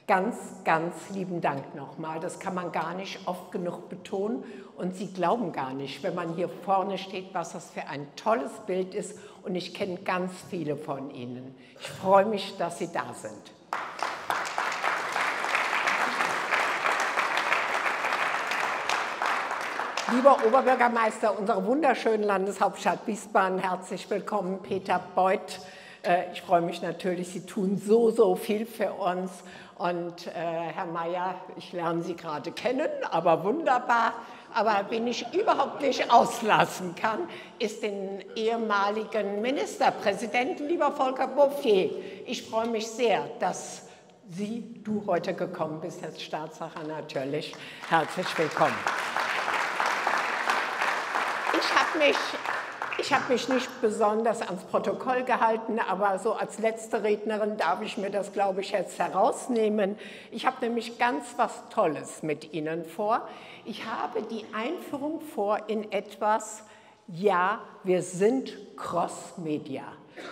ganz, ganz lieben Dank nochmal. Das kann man gar nicht oft genug betonen. Und Sie glauben gar nicht, wenn man hier vorne steht, was das für ein tolles Bild ist. Und ich kenne ganz viele von Ihnen. Ich freue mich, dass Sie da sind. Lieber Oberbürgermeister unserer wunderschönen Landeshauptstadt Wiesbaden, herzlich willkommen, Peter Beuth. Äh, ich freue mich natürlich, Sie tun so, so viel für uns. Und äh, Herr Mayer, ich lerne Sie gerade kennen, aber wunderbar. Aber wen ich überhaupt nicht auslassen kann, ist den ehemaligen Ministerpräsidenten, lieber Volker Bouffier. Ich freue mich sehr, dass Sie, du heute gekommen bist, als Staatssacher natürlich. Herzlich willkommen mich, ich habe mich nicht besonders ans Protokoll gehalten, aber so als letzte Rednerin darf ich mir das, glaube ich, jetzt herausnehmen. Ich habe nämlich ganz was Tolles mit Ihnen vor. Ich habe die Einführung vor in etwas, ja, wir sind Cross-Media.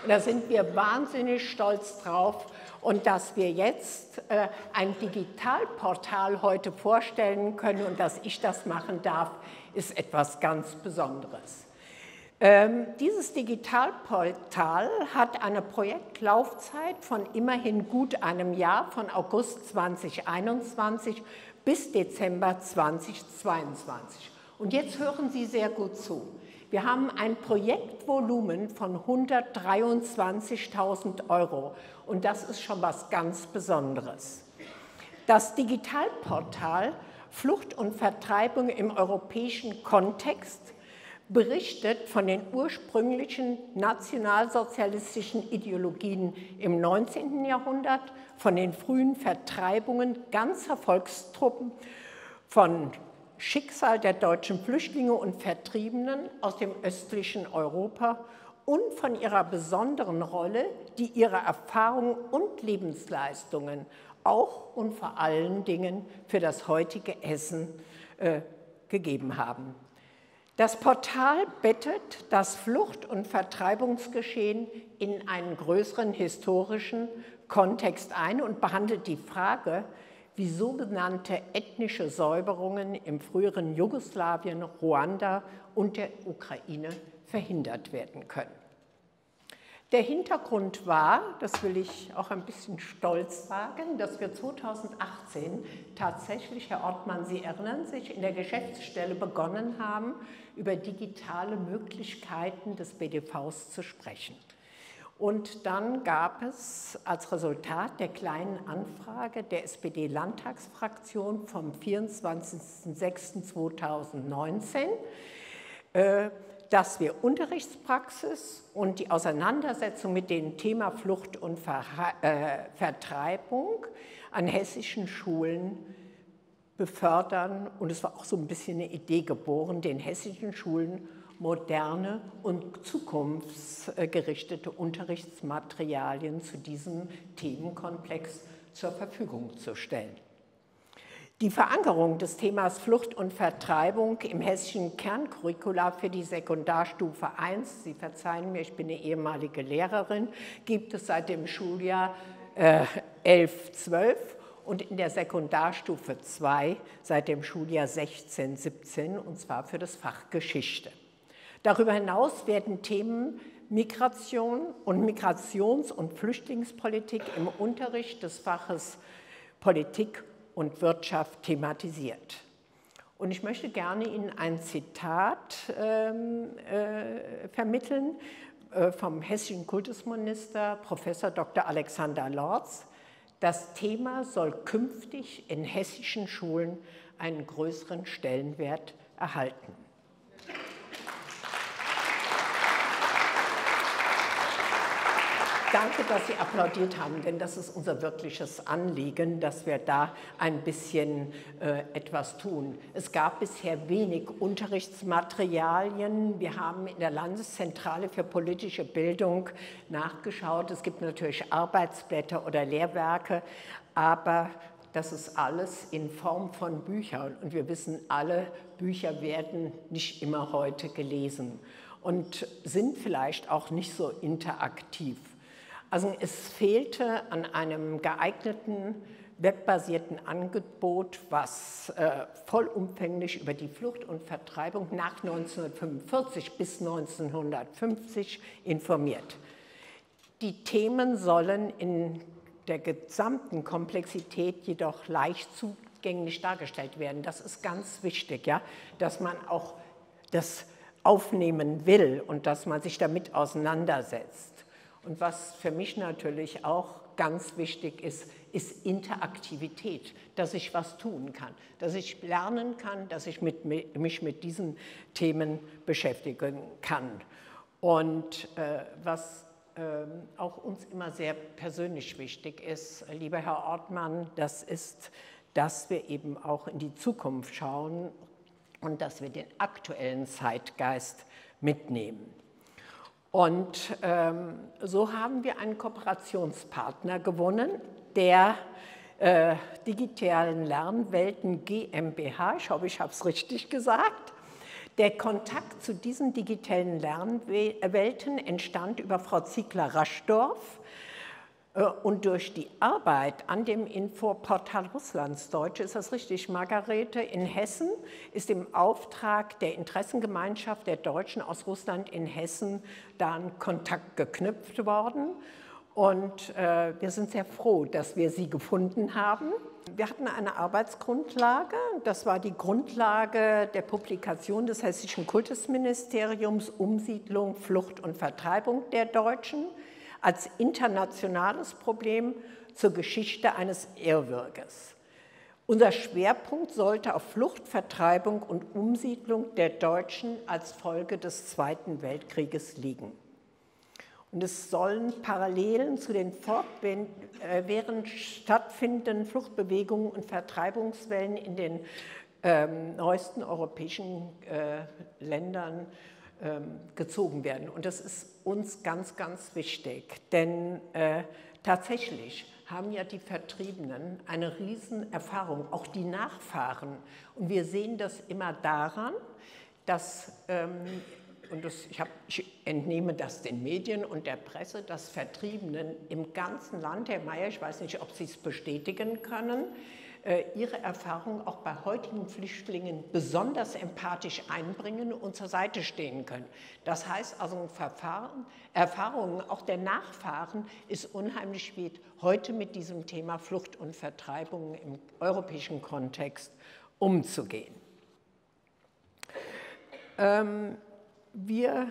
Da sind wir wahnsinnig stolz drauf. Und dass wir jetzt äh, ein Digitalportal heute vorstellen können und dass ich das machen darf, ist etwas ganz Besonderes. Ähm, dieses Digitalportal hat eine Projektlaufzeit von immerhin gut einem Jahr, von August 2021 bis Dezember 2022. Und jetzt hören Sie sehr gut zu. Wir haben ein Projektvolumen von 123.000 Euro und das ist schon was ganz Besonderes. Das Digitalportal Flucht und Vertreibung im europäischen Kontext berichtet von den ursprünglichen nationalsozialistischen Ideologien im 19. Jahrhundert, von den frühen Vertreibungen ganzer Volkstruppen, von Schicksal der deutschen Flüchtlinge und Vertriebenen aus dem östlichen Europa und von ihrer besonderen Rolle, die ihre Erfahrungen und Lebensleistungen auch und vor allen Dingen für das heutige Essen äh, gegeben haben. Das Portal bettet das Flucht- und Vertreibungsgeschehen in einen größeren historischen Kontext ein und behandelt die Frage, wie sogenannte ethnische Säuberungen im früheren Jugoslawien, Ruanda und der Ukraine verhindert werden können. Der Hintergrund war, das will ich auch ein bisschen stolz sagen, dass wir 2018 tatsächlich, Herr Ortmann, Sie erinnern sich, in der Geschäftsstelle begonnen haben, über digitale Möglichkeiten des BDVs zu sprechen. Und dann gab es als Resultat der kleinen Anfrage der SPD-Landtagsfraktion vom 24.06.2019 äh, dass wir Unterrichtspraxis und die Auseinandersetzung mit dem Thema Flucht und äh, Vertreibung an hessischen Schulen befördern. Und es war auch so ein bisschen eine Idee geboren, den hessischen Schulen moderne und zukunftsgerichtete Unterrichtsmaterialien zu diesem Themenkomplex zur Verfügung zu stellen. Die Verankerung des Themas Flucht und Vertreibung im hessischen Kerncurricula für die Sekundarstufe 1, Sie verzeihen mir, ich bin eine ehemalige Lehrerin, gibt es seit dem Schuljahr äh, 11, 12 und in der Sekundarstufe 2 seit dem Schuljahr 16, 17 und zwar für das Fach Geschichte. Darüber hinaus werden Themen Migration und Migrations- und Flüchtlingspolitik im Unterricht des Faches Politik und Wirtschaft thematisiert. Und ich möchte gerne Ihnen ein Zitat ähm, äh, vermitteln äh, vom hessischen Kultusminister Professor Dr. Alexander Lorz. Das Thema soll künftig in hessischen Schulen einen größeren Stellenwert erhalten. Danke, dass Sie applaudiert haben, denn das ist unser wirkliches Anliegen, dass wir da ein bisschen äh, etwas tun. Es gab bisher wenig Unterrichtsmaterialien. Wir haben in der Landeszentrale für politische Bildung nachgeschaut. Es gibt natürlich Arbeitsblätter oder Lehrwerke, aber das ist alles in Form von Büchern. Und wir wissen alle, Bücher werden nicht immer heute gelesen und sind vielleicht auch nicht so interaktiv. Also es fehlte an einem geeigneten webbasierten Angebot, was äh, vollumfänglich über die Flucht und Vertreibung nach 1945 bis 1950 informiert. Die Themen sollen in der gesamten Komplexität jedoch leicht zugänglich dargestellt werden. Das ist ganz wichtig, ja, dass man auch das aufnehmen will und dass man sich damit auseinandersetzt. Und was für mich natürlich auch ganz wichtig ist, ist Interaktivität, dass ich was tun kann, dass ich lernen kann, dass ich mit, mich mit diesen Themen beschäftigen kann. Und äh, was äh, auch uns immer sehr persönlich wichtig ist, lieber Herr Ortmann, das ist, dass wir eben auch in die Zukunft schauen und dass wir den aktuellen Zeitgeist mitnehmen. Und ähm, so haben wir einen Kooperationspartner gewonnen, der äh, digitalen Lernwelten GmbH, ich hoffe, ich habe es richtig gesagt. Der Kontakt zu diesen digitalen Lernwelten entstand über Frau Ziegler-Raschdorf, und durch die Arbeit an dem Infoportal Russlandsdeutsch, ist das richtig, Margarete, in Hessen ist im Auftrag der Interessengemeinschaft der Deutschen aus Russland in Hessen dann Kontakt geknüpft worden. Und äh, wir sind sehr froh, dass wir sie gefunden haben. Wir hatten eine Arbeitsgrundlage, das war die Grundlage der Publikation des Hessischen Kultusministeriums Umsiedlung, Flucht und Vertreibung der Deutschen als internationales Problem zur Geschichte eines Irrwürges. Unser Schwerpunkt sollte auf Flucht, Vertreibung und Umsiedlung der Deutschen als Folge des Zweiten Weltkrieges liegen. Und es sollen Parallelen zu den fortwährend äh, stattfindenden Fluchtbewegungen und Vertreibungswellen in den ähm, neuesten europäischen äh, Ländern ähm, gezogen werden. Und das ist uns ganz, ganz wichtig, denn äh, tatsächlich haben ja die Vertriebenen eine Riesenerfahrung, auch die Nachfahren. Und wir sehen das immer daran, dass, ähm, und das, ich, hab, ich, entnehme das den Medien und der Presse, dass Vertriebenen im ganzen Land, Herr Mayer, ich weiß nicht, ob Sie es bestätigen können, ihre Erfahrungen auch bei heutigen Flüchtlingen besonders empathisch einbringen und zur Seite stehen können. Das heißt also, Verfahren, Erfahrungen auch der Nachfahren ist unheimlich spät, heute mit diesem Thema Flucht und Vertreibung im europäischen Kontext umzugehen. Ähm, wir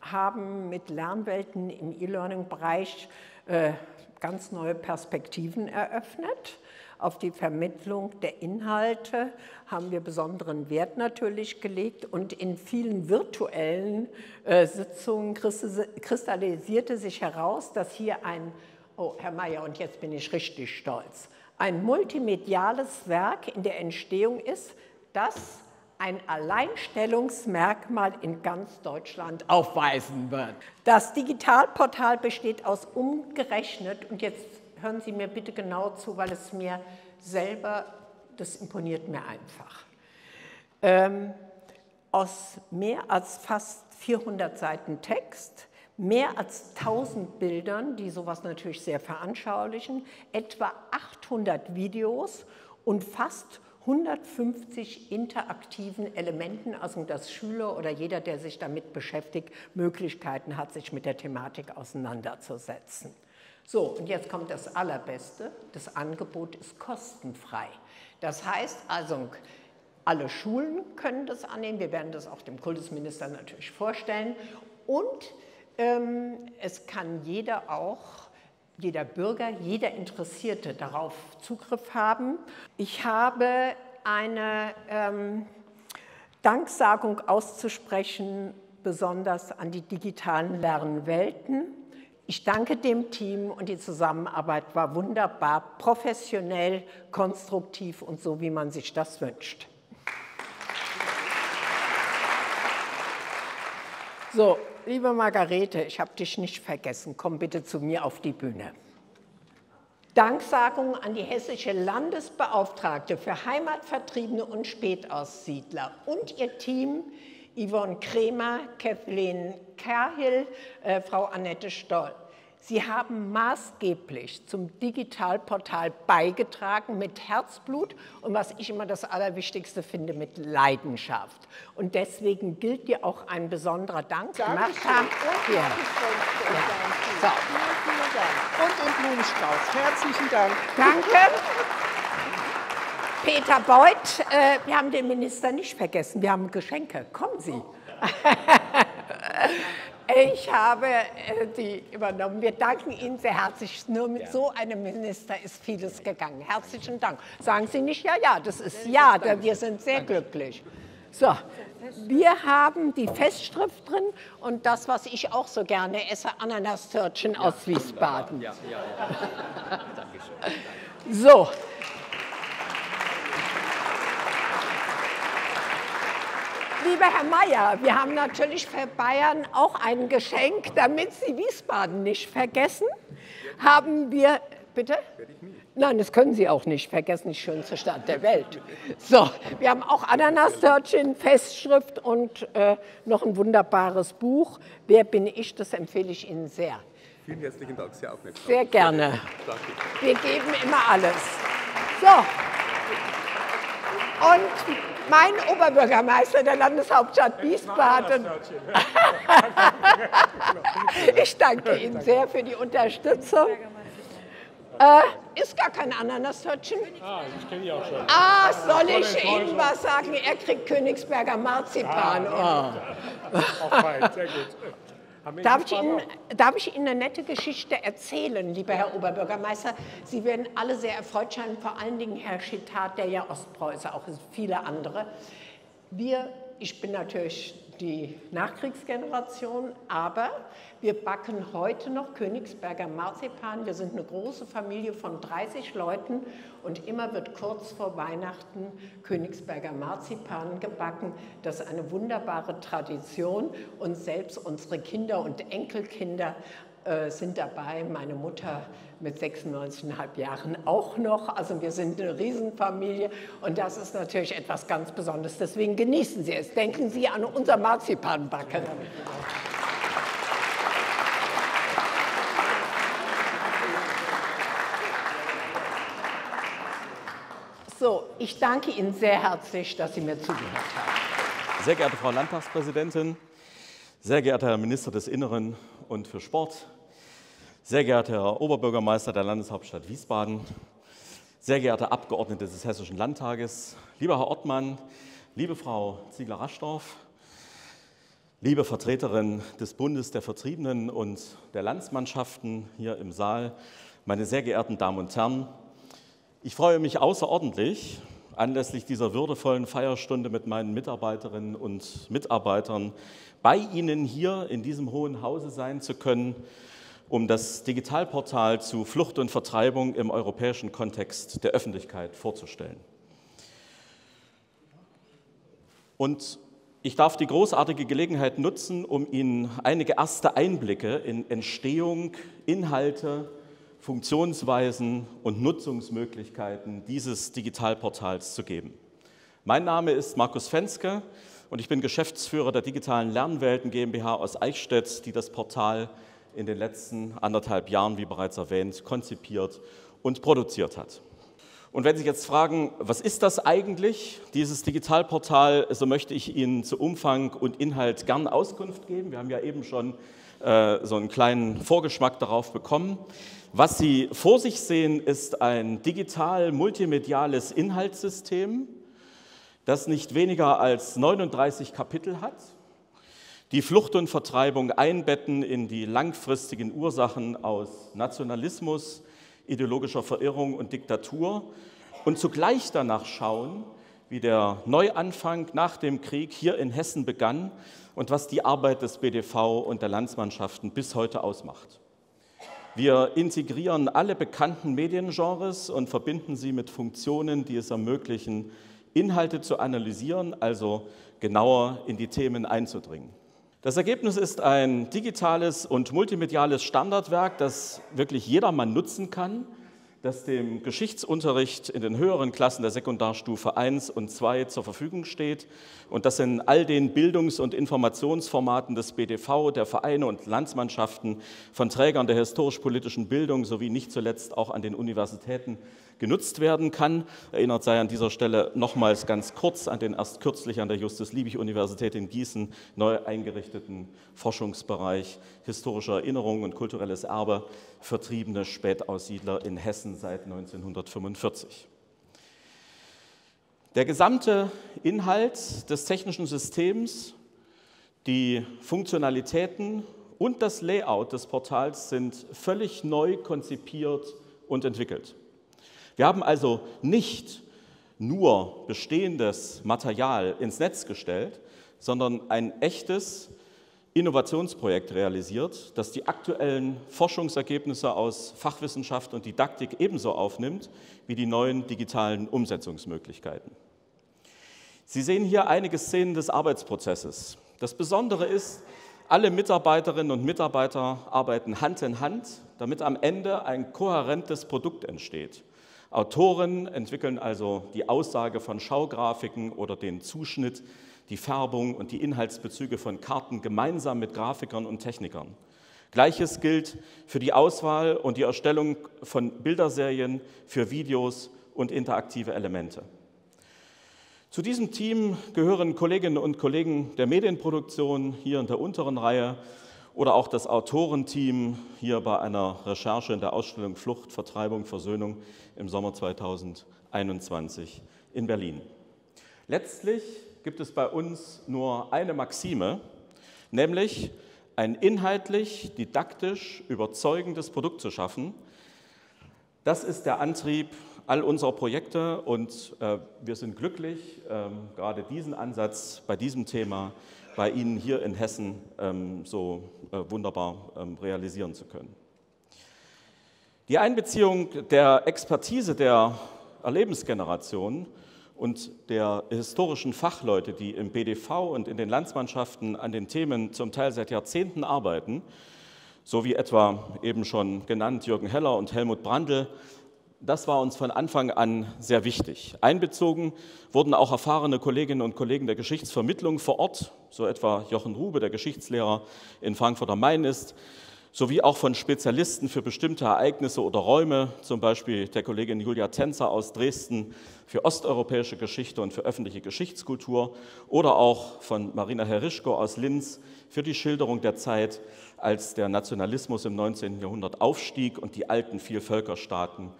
haben mit Lernwelten im E-Learning-Bereich äh, ganz neue Perspektiven eröffnet. Auf die Vermittlung der Inhalte haben wir besonderen Wert natürlich gelegt und in vielen virtuellen äh, Sitzungen kristallisierte sich heraus, dass hier ein, oh Herr Mayer, und jetzt bin ich richtig stolz, ein multimediales Werk in der Entstehung ist, das ein Alleinstellungsmerkmal in ganz Deutschland aufweisen wird. Das Digitalportal besteht aus umgerechnet, und jetzt hören Sie mir bitte genau zu, weil es mir selber, das imponiert mir einfach. Ähm, aus mehr als fast 400 Seiten Text, mehr als 1000 Bildern, die sowas natürlich sehr veranschaulichen, etwa 800 Videos und fast 150 interaktiven Elementen, also dass Schüler oder jeder, der sich damit beschäftigt, Möglichkeiten hat, sich mit der Thematik auseinanderzusetzen. So, und jetzt kommt das Allerbeste. Das Angebot ist kostenfrei. Das heißt also, alle Schulen können das annehmen. Wir werden das auch dem Kultusminister natürlich vorstellen. Und ähm, es kann jeder auch, jeder Bürger, jeder Interessierte darauf Zugriff haben. Ich habe eine ähm, Danksagung auszusprechen, besonders an die digitalen Lernwelten. Ich danke dem Team und die Zusammenarbeit war wunderbar, professionell, konstruktiv und so, wie man sich das wünscht. So, liebe Margarete, ich habe dich nicht vergessen. Komm bitte zu mir auf die Bühne. Danksagung an die hessische Landesbeauftragte für Heimatvertriebene und Spätaussiedler und ihr Team Yvonne Kremer, Kathleen Kerhill, äh, Frau Annette Stoll. Sie haben maßgeblich zum Digitalportal beigetragen mit Herzblut und was ich immer das Allerwichtigste finde, mit Leidenschaft. Und deswegen gilt dir auch ein besonderer Dank. Martha, und, ja. so. und den Blumenstrauß. Herzlichen Dank. Danke. Peter Beuth, äh, wir haben den Minister nicht vergessen. Wir haben Geschenke. Kommen Sie. (laughs) Ich habe äh, die übernommen. Wir danken Ihnen sehr herzlich. Nur mit ja. so einem Minister ist vieles gegangen. Herzlichen Dank. Sagen Sie nicht ja, ja, das ist ja, da wir sind sehr glücklich. So, wir haben die Festschrift drin und das, was ich auch so gerne esse, Ananastörtchen ja, aus Wiesbaden. Ja, ja, ja. (laughs) Dankeschön. So. Lieber Herr Mayer, wir haben natürlich für Bayern auch ein Geschenk, damit Sie Wiesbaden nicht vergessen. Haben wir, bitte? Nein, das können Sie auch nicht vergessen, die schönste Stadt der Welt. So, wir haben auch Ananas-Törtchen, Festschrift und äh, noch ein wunderbares Buch. Wer bin ich? Das empfehle ich Ihnen sehr. Vielen herzlichen Dank, sehr aufmerksam. Sehr gerne. Danke. Wir geben immer alles. So. Und mein Oberbürgermeister der Landeshauptstadt Wiesbaden. (laughs) ich danke Ihnen sehr für die Unterstützung. Äh, ist gar kein Ananastörtchen. Ah, ich kenne die auch schon. Ah, soll ich Ihnen was sagen? Er kriegt Königsberger Marzipan. Ah, oh. Auch fein, sehr gut. Darf ich, Ihnen, darf ich, Ihnen, eine nette Geschichte erzählen, lieber Herr Oberbürgermeister? Sie werden alle sehr erfreut sein, vor allen Dingen Herr Schittat, der ja Ostpreußer auch ist, viele andere. Wir, ich bin natürlich die Nachkriegsgeneration, aber wir backen heute noch Königsberger Marzipan. Wir sind eine große Familie von 30 Leuten und immer wird kurz vor Weihnachten Königsberger Marzipan gebacken. Das ist eine wunderbare Tradition und selbst unsere Kinder und Enkelkinder sind dabei. Meine Mutter mit 96,5 Jahren auch noch. Also wir sind eine Riesenfamilie und das ist natürlich etwas ganz Besonderes. Deswegen genießen Sie es. Denken Sie an unser Marzipanbacken. So, ich danke Ihnen sehr herzlich, dass Sie mir zugehört haben. Sehr geehrte Frau Landtagspräsidentin, sehr geehrter Herr Minister des Inneren und für Sport, sehr geehrter Herr Oberbürgermeister der Landeshauptstadt Wiesbaden, sehr geehrte Abgeordnete des Hessischen Landtages, lieber Herr Ortmann, liebe Frau Ziegler-Raschdorf, liebe Vertreterin des Bundes der Vertriebenen und der Landsmannschaften hier im Saal, meine sehr geehrten Damen und Herren, ich freue mich außerordentlich, anlässlich dieser würdevollen Feierstunde mit meinen Mitarbeiterinnen und Mitarbeitern bei Ihnen hier in diesem Hohen Hause sein zu können, um das Digitalportal zu Flucht und Vertreibung im europäischen Kontext der Öffentlichkeit vorzustellen. Und ich darf die großartige Gelegenheit nutzen, um Ihnen einige erste Einblicke in Entstehung, Inhalte, Funktionsweisen und Nutzungsmöglichkeiten dieses Digitalportals zu geben. Mein Name ist Markus Fenske und ich bin Geschäftsführer der digitalen Lernwelten GmbH aus Eichstätt, die das Portal in den letzten anderthalb Jahren, wie bereits erwähnt, konzipiert und produziert hat. Und wenn Sie jetzt fragen, was ist das eigentlich, dieses Digitalportal, so möchte ich Ihnen zu Umfang und Inhalt gern Auskunft geben. Wir haben ja eben schon äh, so einen kleinen Vorgeschmack darauf bekommen. Was Sie vor sich sehen, ist ein digital-multimediales Inhaltssystem, das nicht weniger als 39 Kapitel hat, die Flucht und Vertreibung einbetten in die langfristigen Ursachen aus Nationalismus, ideologischer Verirrung und Diktatur und zugleich danach schauen, wie der Neuanfang nach dem Krieg hier in Hessen begann und was die Arbeit des BDV und der Landsmannschaften bis heute ausmacht. Wir integrieren alle bekannten Mediengenres und verbinden sie mit Funktionen, die es ermöglichen, Inhalte zu analysieren, also genauer in die Themen einzudringen. Das Ergebnis ist ein digitales und multimediales Standardwerk, das wirklich jedermann nutzen kann, das dem Geschichtsunterricht in den höheren Klassen der Sekundarstufe 1 und 2 zur Verfügung steht und das in all den Bildungs- und Informationsformaten des BDV, der Vereine und Landsmannschaften, von Trägern der historisch-politischen Bildung sowie nicht zuletzt auch an den Universitäten genutzt werden kann. Erinnert sei an dieser Stelle nochmals ganz kurz an den erst kürzlich an der Justus-Liebig-Universität in Gießen neu eingerichteten Forschungsbereich historische Erinnerung und kulturelles Erbe vertriebene Spätaussiedler in Hessen seit 1945. Der gesamte Inhalt des technischen Systems, die Funktionalitäten und das Layout des Portals sind völlig neu konzipiert und entwickelt. Wir haben also nicht nur bestehendes Material ins Netz gestellt, sondern ein echtes Innovationsprojekt realisiert, das die aktuellen Forschungsergebnisse aus Fachwissenschaft und Didaktik ebenso aufnimmt wie die neuen digitalen Umsetzungsmöglichkeiten. Sie sehen hier einige Szenen des Arbeitsprozesses. Das Besondere ist, alle Mitarbeiterinnen und Mitarbeiter arbeiten Hand in Hand, damit am Ende ein kohärentes Produkt entsteht. Autoren entwickeln also die Aussage von Schaugrafiken oder den Zuschnitt, die Färbung und die Inhaltsbezüge von Karten gemeinsam mit Grafikern und Technikern. Gleiches gilt für die Auswahl und die Erstellung von Bilderserien, für Videos und interaktive Elemente. Zu diesem Team gehören Kolleginnen und Kollegen der Medienproduktion hier in der unteren Reihe oder auch das Autorenteam hier bei einer Recherche in der Ausstellung Flucht, Vertreibung, Versöhnung im Sommer 2021 in Berlin. Letztlich gibt es bei uns nur eine Maxime, nämlich ein inhaltlich, didaktisch überzeugendes Produkt zu schaffen. Das ist der Antrieb all unserer Projekte und äh, wir sind glücklich, äh, gerade diesen Ansatz bei diesem Thema bei Ihnen hier in Hessen ähm, so äh, wunderbar ähm, realisieren zu können. Die Einbeziehung der Expertise der Erlebensgeneration und der historischen Fachleute, die im BDV und in den Landsmannschaften an den Themen zum Teil seit Jahrzehnten arbeiten, so wie etwa eben schon genannt Jürgen Heller und Helmut Brandl, das war uns von Anfang an sehr wichtig. Einbezogen wurden auch erfahrene Kolleginnen und Kollegen der Geschichtsvermittlung vor Ort, so etwa Jochen Rube, der Geschichtslehrer in Frankfurt am Main ist, sowie auch von Spezialisten für bestimmte Ereignisse oder Räume, zum Beispiel der Kollegin Julia Tenzer aus Dresden für osteuropäische Geschichte und für öffentliche Geschichtskultur oder auch von Marina Herischko aus Linz für die Schilderung der Zeit, als der Nationalismus im 19. Jahrhundert aufstieg und die alten Vielvölkerstaaten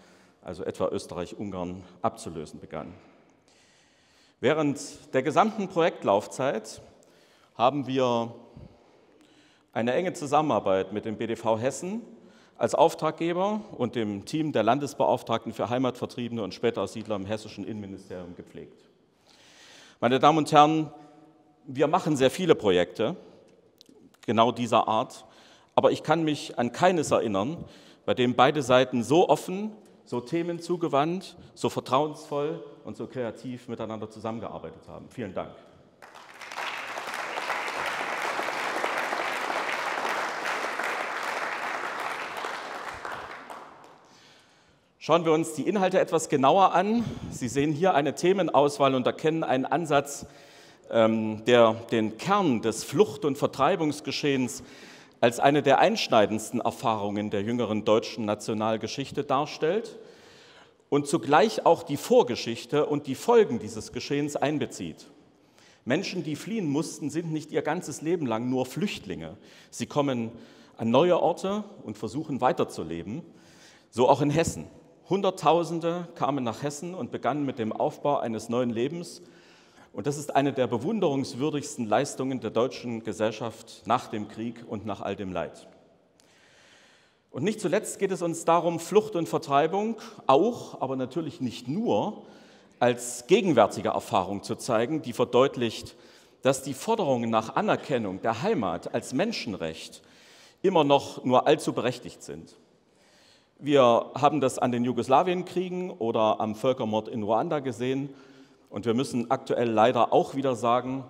also etwa Österreich-Ungarn, abzulösen begann. Während der gesamten Projektlaufzeit haben wir eine enge Zusammenarbeit mit dem BDV Hessen als Auftraggeber und dem Team der Landesbeauftragten für Heimatvertriebene und Spätaussiedler im hessischen Innenministerium gepflegt. Meine Damen und Herren, wir machen sehr viele Projekte genau dieser Art, aber ich kann mich an keines erinnern, bei dem beide Seiten so offen so themenzugewandt, so vertrauensvoll und so kreativ miteinander zusammengearbeitet haben. Vielen Dank. Schauen wir uns die Inhalte etwas genauer an. Sie sehen hier eine Themenauswahl und erkennen einen Ansatz, ähm, der den Kern des Flucht- und Vertreibungsgeschehens als eine der einschneidendsten Erfahrungen der jüngeren deutschen Nationalgeschichte darstellt und zugleich auch die Vorgeschichte und die Folgen dieses Geschehens einbezieht. Menschen, die fliehen mussten, sind nicht ihr ganzes Leben lang nur Flüchtlinge. Sie kommen an neue Orte und versuchen weiterzuleben. So auch in Hessen. Hunderttausende kamen nach Hessen und begannen mit dem Aufbau eines neuen Lebens und das ist eine der bewunderungswürdigsten Leistungen der deutschen Gesellschaft nach dem Krieg und nach all dem Leid. Und nicht zuletzt geht es uns darum, Flucht und Vertreibung auch, aber natürlich nicht nur, als gegenwärtige Erfahrung zu zeigen, die verdeutlicht, dass die Forderungen nach Anerkennung der Heimat als Menschenrecht immer noch nur allzu berechtigt sind. Wir haben das an den Jugoslawienkriegen oder am Völkermord in Ruanda gesehen und wir müssen aktuell leider auch wieder sagen,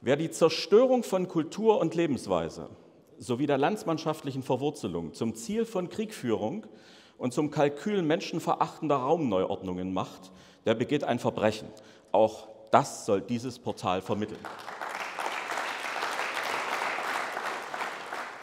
wer die Zerstörung von Kultur und Lebensweise sowie der landsmannschaftlichen Verwurzelung zum Ziel von Kriegführung und zum Kalkül menschenverachtender Raumneuordnungen macht, der begeht ein Verbrechen. Auch das soll dieses Portal vermitteln.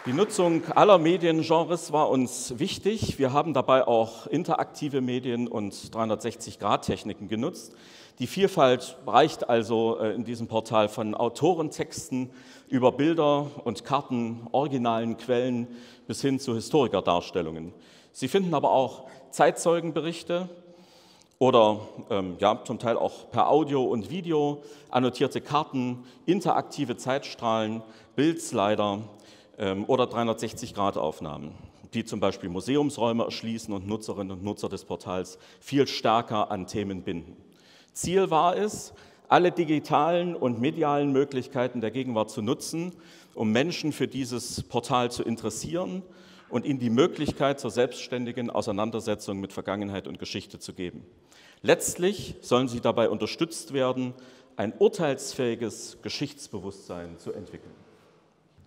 Die Nutzung aller Mediengenres war uns wichtig. Wir haben dabei auch interaktive Medien und 360-Grad-Techniken genutzt. Die Vielfalt reicht also äh, in diesem Portal von Autorentexten über Bilder und Karten, originalen Quellen bis hin zu Historikerdarstellungen. Sie finden aber auch Zeitzeugenberichte oder ähm, ja, zum Teil auch per Audio und Video, annotierte Karten, interaktive Zeitstrahlen, Bildslider, oder 360-Grad-Aufnahmen, die zum Beispiel Museumsräume erschließen und Nutzerinnen und Nutzer des Portals viel stärker an Themen binden. Ziel war es, alle digitalen und medialen Möglichkeiten der Gegenwart zu nutzen, um Menschen für dieses Portal zu interessieren und ihnen die Möglichkeit zur selbstständigen Auseinandersetzung mit Vergangenheit und Geschichte zu geben. Letztlich sollen sie dabei unterstützt werden, ein urteilsfähiges Geschichtsbewusstsein zu entwickeln.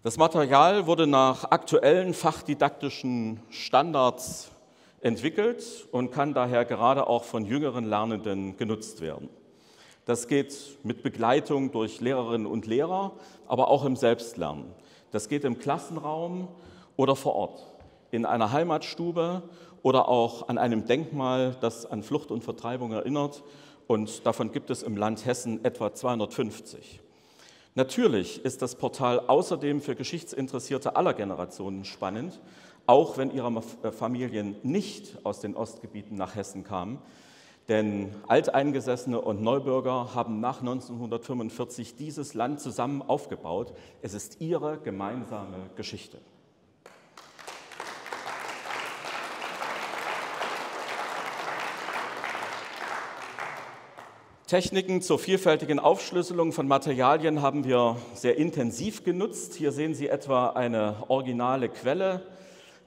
Das Material wurde nach aktuellen fachdidaktischen Standards entwickelt und kann daher gerade auch von jüngeren Lernenden genutzt werden. Das geht mit Begleitung durch Lehrerinnen und Lehrer, aber auch im Selbstlernen. Das geht im Klassenraum oder vor Ort, in einer Heimatstube oder auch an einem Denkmal, das an Flucht und Vertreibung erinnert. Und davon gibt es im Land Hessen etwa 250. Natürlich ist das Portal außerdem für Geschichtsinteressierte aller Generationen spannend, auch wenn ihre äh, Familien nicht aus den Ostgebieten nach Hessen kamen. Denn Alteingesessene und Neubürger haben nach 1945 dieses Land zusammen aufgebaut. Es ist ihre gemeinsame Geschichte. Techniken zur vielfältigen Aufschlüsselung von Materialien haben wir sehr intensiv genutzt. Hier sehen Sie etwa eine originale Quelle,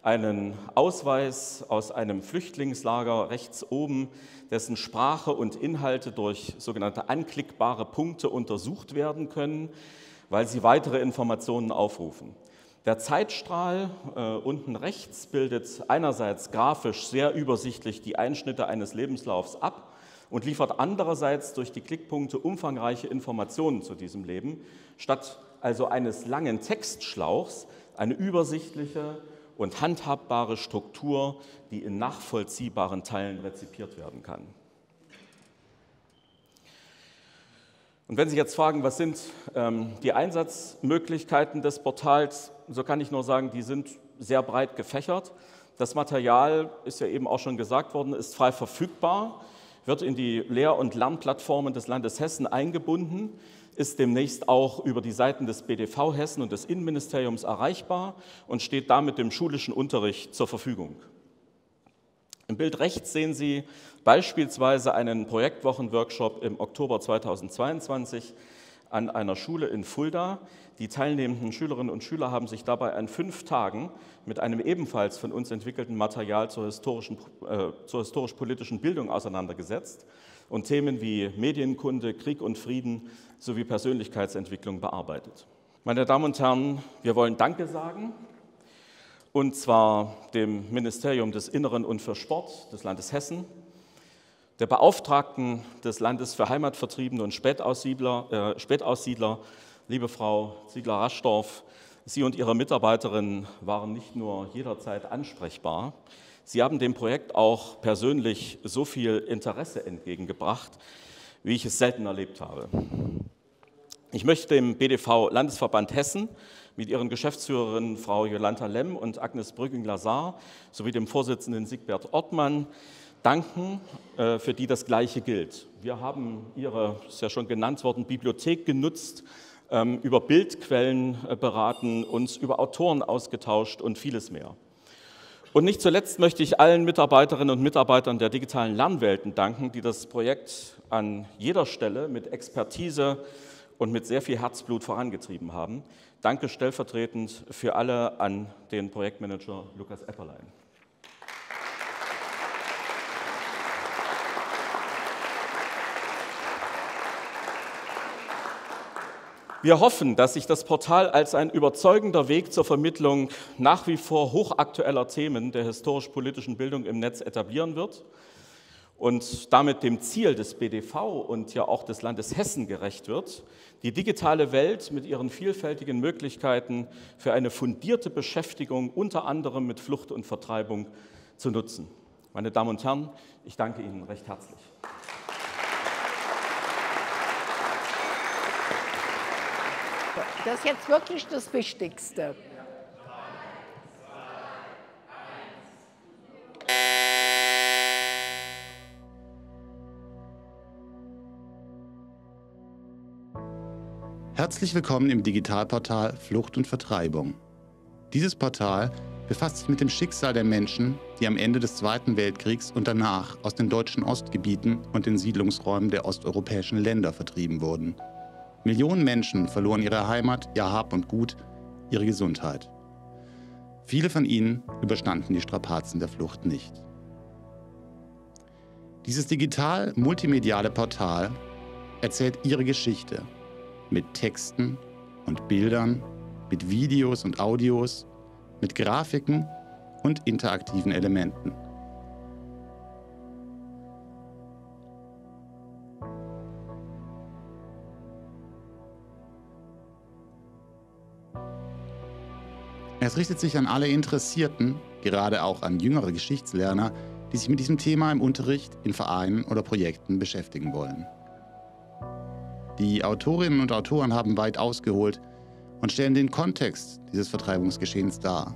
einen Ausweis aus einem Flüchtlingslager rechts oben, dessen Sprache und Inhalte durch sogenannte anklickbare Punkte untersucht werden können, weil sie weitere Informationen aufrufen. Der Zeitstrahl äh, unten rechts bildet einerseits grafisch sehr übersichtlich die Einschnitte eines Lebenslaufs ab und liefert andererseits durch die Klickpunkte umfangreiche Informationen zu diesem Leben, statt also eines langen Textschlauchs eine übersichtliche und handhabbare Struktur, die in nachvollziehbaren Teilen rezipiert werden kann. Und wenn Sie jetzt fragen, was sind ähm, die Einsatzmöglichkeiten des Portals, so kann ich nur sagen, die sind sehr breit gefächert. Das Material, ist ja eben auch schon gesagt worden, ist frei verfügbar wird in die Lehr- und Lernplattformen des Landes Hessen eingebunden, ist demnächst auch über die Seiten des BDV Hessen und des Innenministeriums erreichbar und steht damit dem schulischen Unterricht zur Verfügung. Im Bild rechts sehen Sie beispielsweise einen Projektwochenworkshop im Oktober 2022 an einer Schule in Fulda. Die teilnehmenden Schülerinnen und Schüler haben sich dabei an fünf Tagen mit einem ebenfalls von uns entwickelten Material zur, historischen, äh, zur historisch-politischen Bildung auseinandergesetzt und Themen wie Medienkunde, Krieg und Frieden sowie Persönlichkeitsentwicklung bearbeitet. Meine Damen und Herren, wir wollen Danke sagen, und zwar dem Ministerium des Inneren und für Sport des Landes Hessen, der Beauftragten des Landes für Heimatvertriebene und Spätaussiedler, äh, Spätaussiedler liebe Frau Ziegler-Raschdorf, Sie und Ihre Mitarbeiterinnen waren nicht nur jederzeit ansprechbar, Sie haben dem Projekt auch persönlich so viel Interesse entgegengebracht, wie ich es selten erlebt habe. Ich möchte dem BDV Landesverband Hessen mit ihren Geschäftsführerinnen Frau Jolanta Lemm und Agnes Brügging-Lazar sowie dem Vorsitzenden Siegbert Ortmann danken, äh, für die das Gleiche gilt. Wir haben Ihre, ist ja schon genannt worden, Bibliothek genutzt, ähm, über Bildquellen äh, beraten, uns über Autoren ausgetauscht und vieles mehr. Und nicht zuletzt möchte ich allen Mitarbeiterinnen und Mitarbeitern der digitalen Lernwelten danken, die das Projekt an jeder Stelle mit Expertise und mit sehr viel Herzblut vorangetrieben haben. Danke stellvertretend für alle an den Projektmanager Lukas Epperlein. Wir hoffen, dass sich das Portal als ein überzeugender Weg zur Vermittlung nach wie vor hochaktueller Themen der historisch-politischen Bildung im Netz etablieren wird und damit dem Ziel des BDV und ja auch des Landes Hessen gerecht wird, die digitale Welt mit ihren vielfältigen Möglichkeiten für eine fundierte Beschäftigung unter anderem mit Flucht und Vertreibung zu nutzen. Meine Damen und Herren, ich danke Ihnen recht herzlich. Das ist jetzt wirklich das Wichtigste. Herzlich willkommen im Digitalportal Flucht und Vertreibung. Dieses Portal befasst sich mit dem Schicksal der Menschen, die am Ende des Zweiten Weltkriegs und danach aus den deutschen Ostgebieten und den Siedlungsräumen der osteuropäischen Länder vertrieben wurden. Millionen Menschen verloren ihre Heimat, ihr Hab und Gut, ihre Gesundheit. Viele von ihnen überstanden die Strapazen der Flucht nicht. Dieses digital-multimediale Portal erzählt ihre Geschichte mit Texten und Bildern, mit Videos und Audios, mit Grafiken und interaktiven Elementen. Es richtet sich an alle Interessierten, gerade auch an jüngere Geschichtslerner, die sich mit diesem Thema im Unterricht, in Vereinen oder Projekten beschäftigen wollen. Die Autorinnen und Autoren haben weit ausgeholt und stellen den Kontext dieses Vertreibungsgeschehens dar.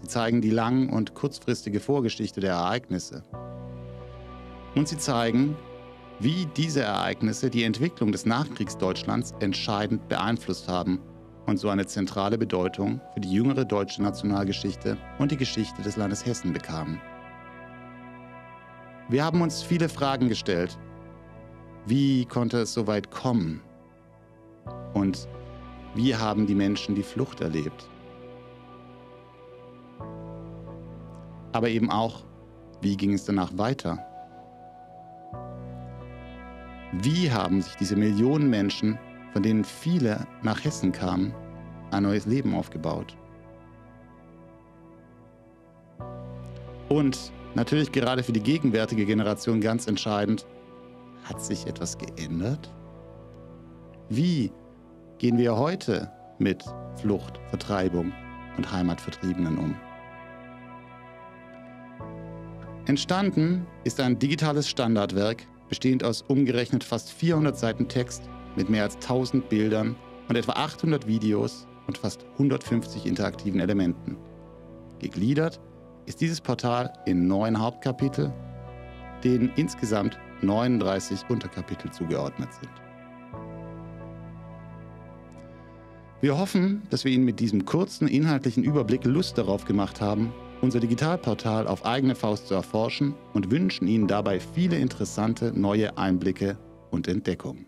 Sie zeigen die lang- und kurzfristige Vorgeschichte der Ereignisse. Und sie zeigen, wie diese Ereignisse die Entwicklung des Nachkriegsdeutschlands entscheidend beeinflusst haben und so eine zentrale Bedeutung für die jüngere deutsche Nationalgeschichte und die Geschichte des Landes Hessen bekamen. Wir haben uns viele Fragen gestellt. Wie konnte es so weit kommen? Und wie haben die Menschen die Flucht erlebt? Aber eben auch, wie ging es danach weiter? Wie haben sich diese Millionen Menschen von denen viele nach Hessen kamen, ein neues Leben aufgebaut. Und natürlich gerade für die gegenwärtige Generation ganz entscheidend, hat sich etwas geändert? Wie gehen wir heute mit Flucht, Vertreibung und Heimatvertriebenen um? Entstanden ist ein digitales Standardwerk, bestehend aus umgerechnet fast 400 Seiten Text mit mehr als 1000 Bildern und etwa 800 Videos und fast 150 interaktiven Elementen. Gegliedert ist dieses Portal in neun Hauptkapitel, denen insgesamt 39 Unterkapitel zugeordnet sind. Wir hoffen, dass wir Ihnen mit diesem kurzen inhaltlichen Überblick Lust darauf gemacht haben, unser Digitalportal auf eigene Faust zu erforschen und wünschen Ihnen dabei viele interessante neue Einblicke und Entdeckungen.